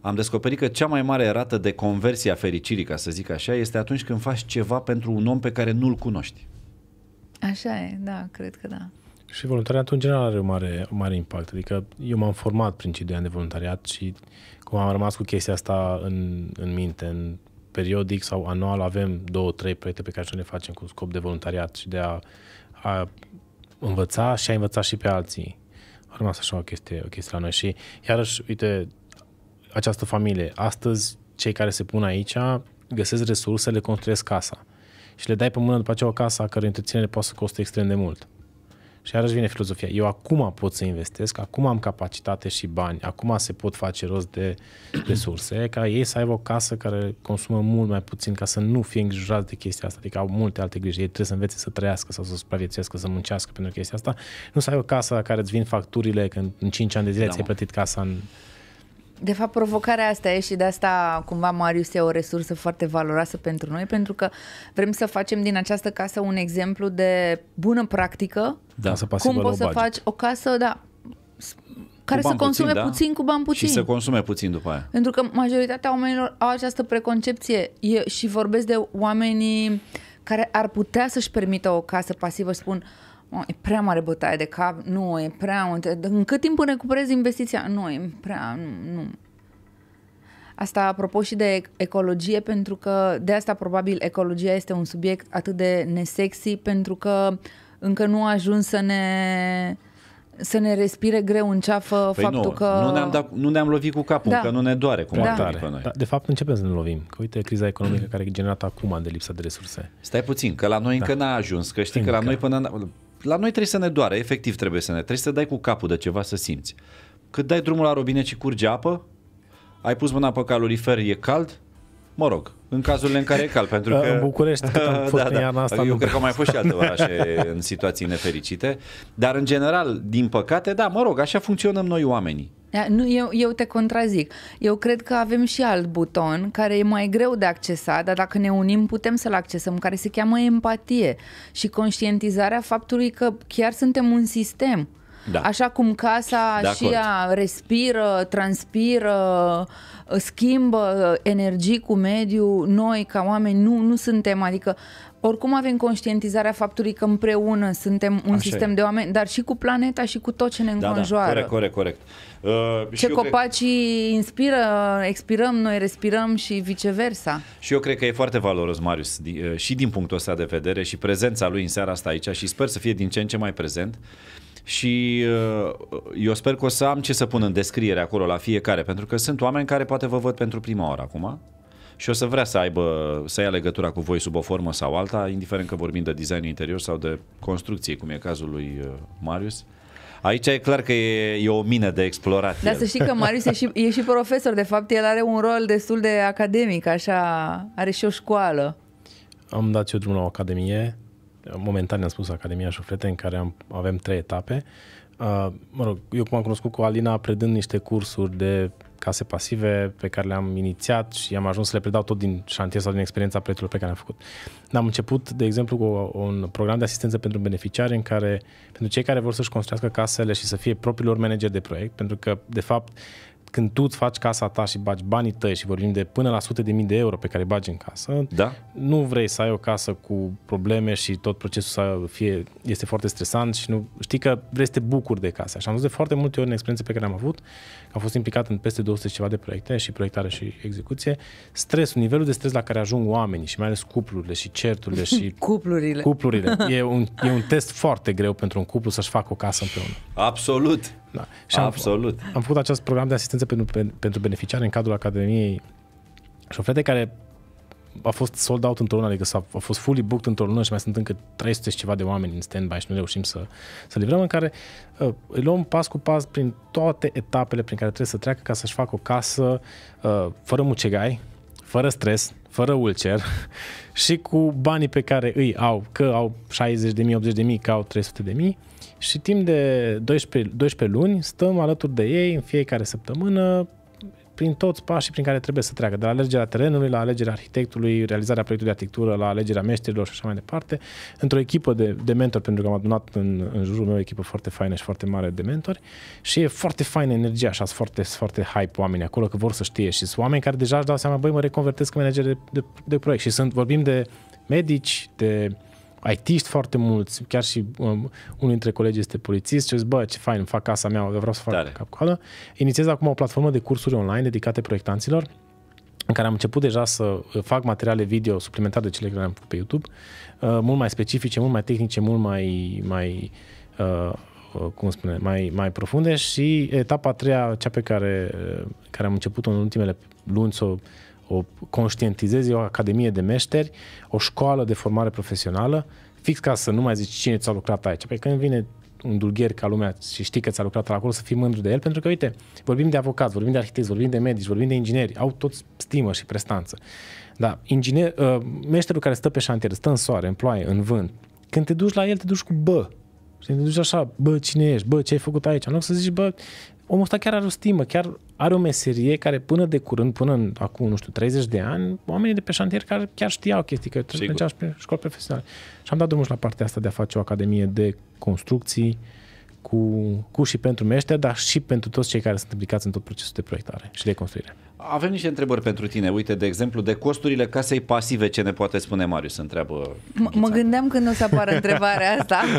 Am descoperit că cea mai mare rată de conversie a fericirii, ca să zic așa, este atunci când faci ceva pentru un om pe care nu-l cunoști. Așa e, da, cred că da. Și voluntariatul în general are un mare, un mare impact. Adică eu m-am format prin cei doi ani de voluntariat și cum am rămas cu chestia asta în, în minte, în periodic sau anual avem două, trei proiecte pe care să le facem cu scop de voluntariat și de a, a învăța și a învăța și pe alții. A rămas așa o chestie, o chestie la noi și iarăși, uite, această familie, astăzi cei care se pun aici găsesc resurse, le construiesc casa și le dai pe mână după aceea o casă a cărei întreținere poate să coste extrem de mult. Și iarăși vine filozofia. Eu acum pot să investesc, acum am capacitate și bani, acum se pot face rost de resurse, ca ei să aibă o casă care consumă mult mai puțin, ca să nu fie îngrijorați de chestia asta. Adică au multe alte griji. Ei trebuie să învețe să trăiască sau să supraviețuiască, să muncească pentru chestia asta. Nu să ai o casă care îți vin facturile, când în 5 ani de zile da, ți-ai plătit casa în de fapt, provocarea asta e și de asta cumva Marius e o resursă foarte valoroasă pentru noi, pentru că vrem să facem din această casă un exemplu de bună practică. Da, să cum poți să faci o casă, da, care să consume puțin, da? puțin cu bani puțin. Și să consume puțin după aia. Pentru că majoritatea oamenilor au această preconcepție e, și vorbesc de oamenii care ar putea să-și permită o casă pasivă și spun Oh, e prea mare bătaie de cap, nu, e prea multe. În cât timp recuperezi investiția? Nu, e prea, nu, nu. Asta apropo și de ecologie, pentru că de asta probabil ecologia este un subiect atât de nesexy, pentru că încă nu a ajuns să ne să ne respire greu în ceafă păi faptul nu, că... Nu ne-am, dat, nu ne-am lovit cu capul, da. că nu ne doare cum da. ar pe noi. Da, de fapt începem să ne lovim. Că uite criza economică care e generată acum de lipsa de resurse. Stai puțin, că la noi da. încă n-a ajuns, că știi încă. că la noi până la noi trebuie să ne doare, efectiv trebuie să ne, trebuie să dai cu capul de ceva să simți. Cât dai drumul la robinet și curge apă, ai pus mâna pe calorifer, e cald, mă rog, în cazurile în care e cald, pentru că... În București, cât am fost da, da. iarna asta. Eu cred că au mai fost și alte orașe în situații nefericite, dar în general, din păcate, da, mă rog, așa funcționăm noi oamenii. Da, nu, eu, eu te contrazic. Eu cred că avem și alt buton care e mai greu de accesat, dar dacă ne unim putem să-l accesăm, care se cheamă empatie și conștientizarea faptului că chiar suntem un sistem. Da. Așa cum casa de și ea respiră, transpiră, schimbă energii cu mediul, noi ca oameni nu, nu suntem, adică oricum avem conștientizarea faptului că împreună suntem un Așa sistem e. de oameni, dar și cu planeta și cu tot ce ne înconjoară. Da, da, corect, corect, corect. Uh, ce copaci cred... inspiră, expirăm, noi respirăm și viceversa. Și eu cred că e foarte valoros, Marius, uh, și din punctul ăsta de vedere și prezența lui în seara asta aici și sper să fie din ce în ce mai prezent. Și uh, eu sper că o să am ce să pun în descriere acolo la fiecare, pentru că sunt oameni care poate vă văd pentru prima oară acum și o să vrea să aibă, să ia legătura cu voi sub o formă sau alta, indiferent că vorbim de design interior sau de construcție, cum e cazul lui uh, Marius. Aici e clar că e, e o mină de explorat. Dar să știi că Marius e și, e și profesor, de fapt el are un rol destul de academic, așa, are și o școală. Am dat și eu drumul la o academie, momentan am spus Academia Șofrete, în care am, avem trei etape. Uh, mă rog, eu cum am cunoscut cu Alina, predând niște cursuri de case pasive pe care le-am inițiat și am ajuns să le predau tot din șantier sau din experiența proiectelor pe care le-am făcut. Am început, de exemplu, cu un program de asistență pentru beneficiari în care, pentru cei care vor să-și construiască casele și să fie propriilor manageri de proiect, pentru că, de fapt, când tu îți faci casa ta și bagi banii tăi și vorbim de până la sute de mii de euro pe care bagi în casă, Da. nu vrei să ai o casă cu probleme și tot procesul să fie, este foarte stresant și nu știi că vrei să te bucuri de casă. Și am văzut de foarte multe ori în experiențe pe care am avut, că am fost implicat în peste 200 și ceva de proiecte și proiectare și execuție, stresul, nivelul de stres la care ajung oamenii și mai ales cuplurile și certurile și Cuplurile. cuplurile. E un, e un test foarte greu pentru un cuplu să-și facă o casă împreună. Absolut. Da. Și am, Absolut. am făcut acest program de asistență pentru, pen- pentru beneficiari în cadrul Academiei și o fete care a fost sold out într-o lună, adică s-a, a fost fully booked într-o lună și mai sunt încă 300 și ceva de oameni în stand-by și nu reușim să, să livrăm, în care uh, îi luăm pas cu pas prin toate etapele prin care trebuie să treacă ca să-și facă o casă uh, fără mucegai, fără stres, fără ulcer și cu banii pe care îi au, că au 60 de mii, 80 de mii, că au 300 de mii și timp de 12, 12 luni stăm alături de ei în fiecare săptămână prin toți pașii prin care trebuie să treacă, de la alegerea terenului, la alegerea arhitectului, realizarea proiectului de arhitectură, la alegerea meșterilor și așa mai departe, într-o echipă de, de mentori, pentru că am adunat în, în jurul meu o echipă foarte faină și foarte mare de mentori și e foarte faină energia, așa, sunt foarte, sunt foarte hype oamenii acolo, că vor să știe și sunt oameni care deja își dau seama, băi, mă reconvertesc în manager de, de, de proiect. Și sunt, vorbim de medici, de IT-ști foarte mulți, chiar și um, unul dintre colegi este polițist și zic, bă, ce fain, îmi fac casa mea, vreau să fac Tare. cap-coadă. Inițiez acum o platformă de cursuri online dedicate proiectanților, în care am început deja să uh, fac materiale video suplimentare de cele care le-am făcut pe YouTube, uh, mult mai specifice, mult mai tehnice, mult mai, mai uh, uh, cum spune, mai, mai profunde și etapa a treia, cea pe care, uh, care am început-o în ultimele luni să o, o conștientizez, e o academie de meșteri, o școală de formare profesională, fix ca să nu mai zici cine ți-a lucrat aici. Pe când vine un dulgher ca lumea și știi că ți-a lucrat acolo, să fii mândru de el, pentru că, uite, vorbim de avocați, vorbim de arhitecți, vorbim de medici, vorbim de ingineri, au toți stimă și prestanță. Da, inginer, uh, meșterul care stă pe șantier, stă în soare, în ploaie, în vânt, când te duci la el, te duci cu bă. Și te duci așa, bă, cine ești, bă, ce ai făcut aici? Nu să zici, bă, omul ăsta chiar are o stimă, chiar are o meserie care până de curând, până în, acum, nu știu, 30 de ani, oamenii de pe șantier care chiar știau chestii, că Sigur. mergeau pe școli profesionale. Și am dat drumul și la partea asta de a face o academie de construcții cu, cu și pentru meșteri, dar și pentru toți cei care sunt implicați în tot procesul de proiectare și de construire. Avem niște întrebări pentru tine. Uite, de exemplu, de costurile casei pasive, ce ne poate spune Marius? Întreabă M- mă gândeam când o să apară întrebarea asta.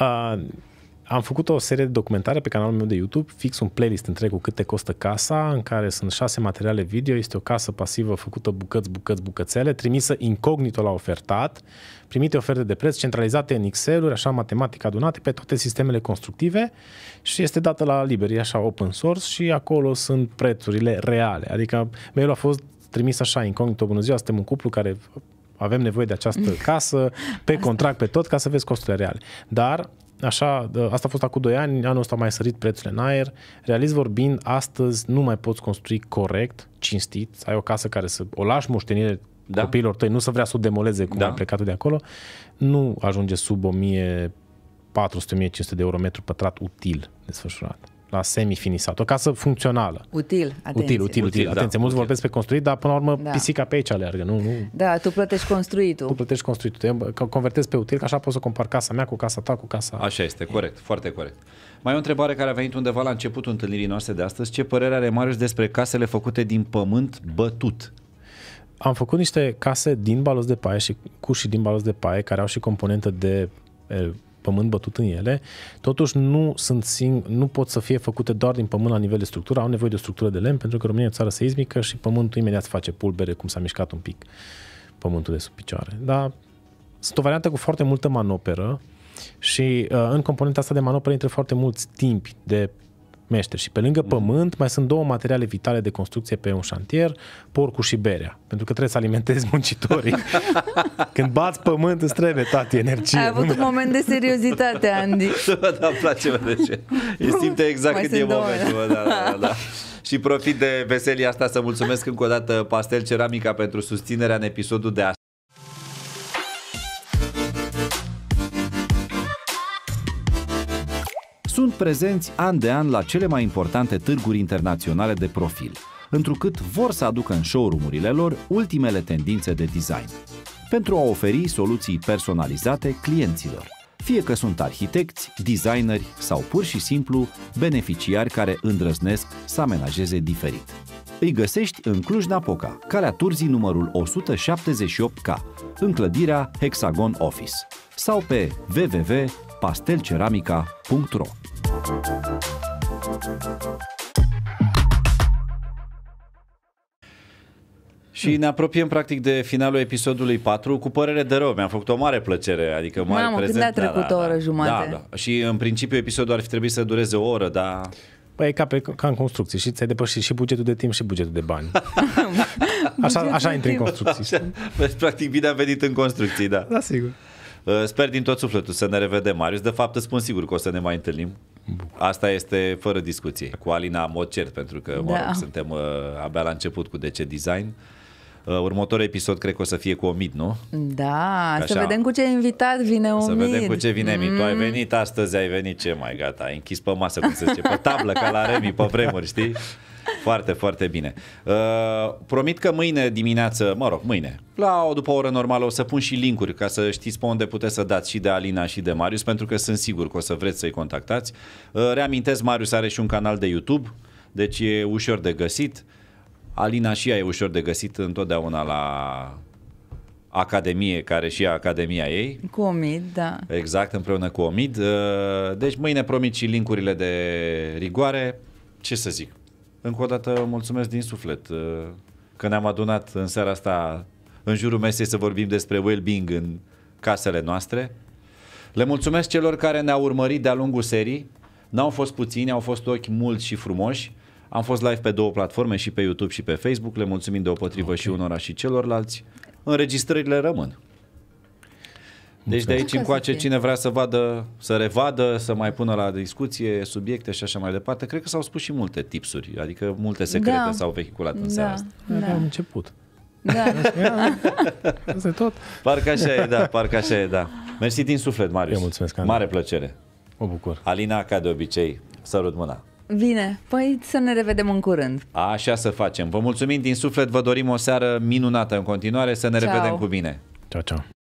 Uh, am făcut o serie de documentare pe canalul meu de YouTube, fix un playlist întreg cu câte costă casa, în care sunt șase materiale video. Este o casă pasivă făcută bucăți, bucăți, bucățele, trimisă incognito la ofertat, primite oferte de preț centralizate în Excel-uri, așa matematic adunate pe toate sistemele constructive și este dată la liber, e așa open source și acolo sunt prețurile reale. Adică mail a fost trimis așa incognito, bună ziua, suntem un cuplu care avem nevoie de această casă, pe contract, pe tot, ca să vezi costurile reale. Dar, așa, asta a fost acum 2 ani, anul ăsta a mai sărit prețurile în aer. Realist vorbind, astăzi nu mai poți construi corect, cinstit, să ai o casă care să o lași moștenire Da. da. copiilor tăi, nu să vrea să o demoleze cum Da. da. ai plecat tu de acolo, nu ajunge sub 1400-1500 de euro metru pătrat util desfășurat la semi-finisat. O casă funcțională. Util, atenție. Util, util, util. da, Atenție, mulți util. vorbesc pe construit, dar până la urmă Da. pisica pe aici aleargă. Nu, nu, Da, tu plătești construitul. tu plătești construitul, te convertezi pe util, că așa poți să compar casa mea cu casa ta, cu casa... Așa este, corect, foarte corect. Mai e o întrebare care a venit undeva la începutul întâlnirii noastre de astăzi. Ce părere are Marius despre casele făcute din pământ bătut? Am făcut niște case din balos de paie și cu și din balos de paie, care au și componentă de e, pământ bătut în ele, totuși nu sunt sing- nu pot să fie făcute doar din pământ la nivel de structură, au nevoie de o structură de lemn, pentru că România e o țară seismică și pământul imediat face pulbere, cum s-a mișcat un pic pământul de sub picioare. Dar sunt o variantă cu foarte multă manoperă și uh, în componenta asta de manoperă intră foarte mulți timpi de meșteri și pe lângă pământ mai sunt două materiale vitale de construcție pe un șantier, porcul și berea, pentru că trebuie să alimentezi muncitorii. Când bați pământ îți trebuie, tati, energie. Ai avut un moment de seriozitate, Andy. da, îmi place, mă, de ce? Îi simte exact Mai cât e sunt două. momentul. Bă, da, da, da, da. Și profit de veselia asta să mulțumesc încă o dată Pastel Ceramica pentru susținerea în episodul de astăzi. Sunt prezenți an de an la cele mai importante târguri internaționale de profil, întrucât vor să aducă în showroom-urile lor ultimele tendințe de design, pentru a oferi soluții personalizate clienților. fie că sunt arhitecți, designeri sau pur și simplu beneficiari care îndrăznesc să amenajeze diferit. Îi găsești în Cluj-Napoca, calea Turzii numărul 178K, în clădirea Hexagon Office sau pe www.pastelceramica.ro Și ne apropiem practic de finalul episodului 4 cu părere de rău. Mi-a făcut o mare plăcere, adică mare Mamă, când prezent. a trecut o oră jumate. Da, da. Și în principiu episodul ar fi trebuit să dureze o oră, dar Păi e ca, pe, ca în construcție și ți-ai depășit și bugetul de timp și bugetul de bani. Așa, așa intri în construcții. Așa, practic bine a venit în construcții, da. Da, sigur. Uh, Sper din tot sufletul să ne revedem, Marius. De fapt, îți spun sigur că o să ne mai întâlnim. Asta este fără discuție. Cu Alina în mod cert, pentru că mă Da. rog, suntem uh, abia la început cu DC Design. Uh, următorul episod cred că o să fie cu Omid, nu? Da, Așa. să vedem cu ce invitat vine Să Omid. vedem cu ce vine Emil. Tu ai venit astăzi, ai venit ce mai gata, ai închis pe masă, cum se zice, pe tablă, ca la Remi, pe vremuri, știi? Foarte, foarte bine. Uh, promit că mâine dimineață, mă rog, mâine, la o după o oră normală o să pun și linkuri ca să știți pe unde puteți să dați și de Alina și de Marius, pentru că sunt sigur că o să vreți să-i contactați. Uh, reamintesc, Marius are și un canal de YouTube, deci e ușor de găsit. Alina și ea e ușor de găsit întotdeauna la Academie, care și e Academia ei. Cu Omid, da. Exact, împreună cu Omid. Uh, Deci mâine promit și linkurile de rigoare. Ce să zic? Încă o dată mulțumesc din suflet uh, că ne-am adunat în seara asta în jurul mesei să vorbim despre well-being în casele noastre. Le mulțumesc celor care ne-au urmărit de-a lungul serii. N-au fost puțini, au fost ochi mulți și frumoși. Am fost live pe două platforme, și pe YouTube și pe Facebook. Le mulțumim deopotrivă okay. și unora și celorlalți. Înregistrările rămân. Deci de aici Așa să încoace fie. cine vrea să vadă, să revadă, să mai pună la discuție subiecte și așa mai departe, cred că s-au spus și multe tipsuri, adică multe secrete Da. s-au vehiculat în seara Da, asta. Da. Am da, început. da. Asta e tot. Parcă așa e, da, parcă așa e, da. Mersi din suflet, Marius. Eu mulțumesc, Andrei. Mare plăcere. Mă bucur. Alina, ca de obicei, sărut mâna. Bine, păi să ne revedem în curând. Așa să facem. Vă mulțumim din suflet, vă dorim o seară minunată în continuare, să ne Ceau. revedem cu bine. Ciao, ciao.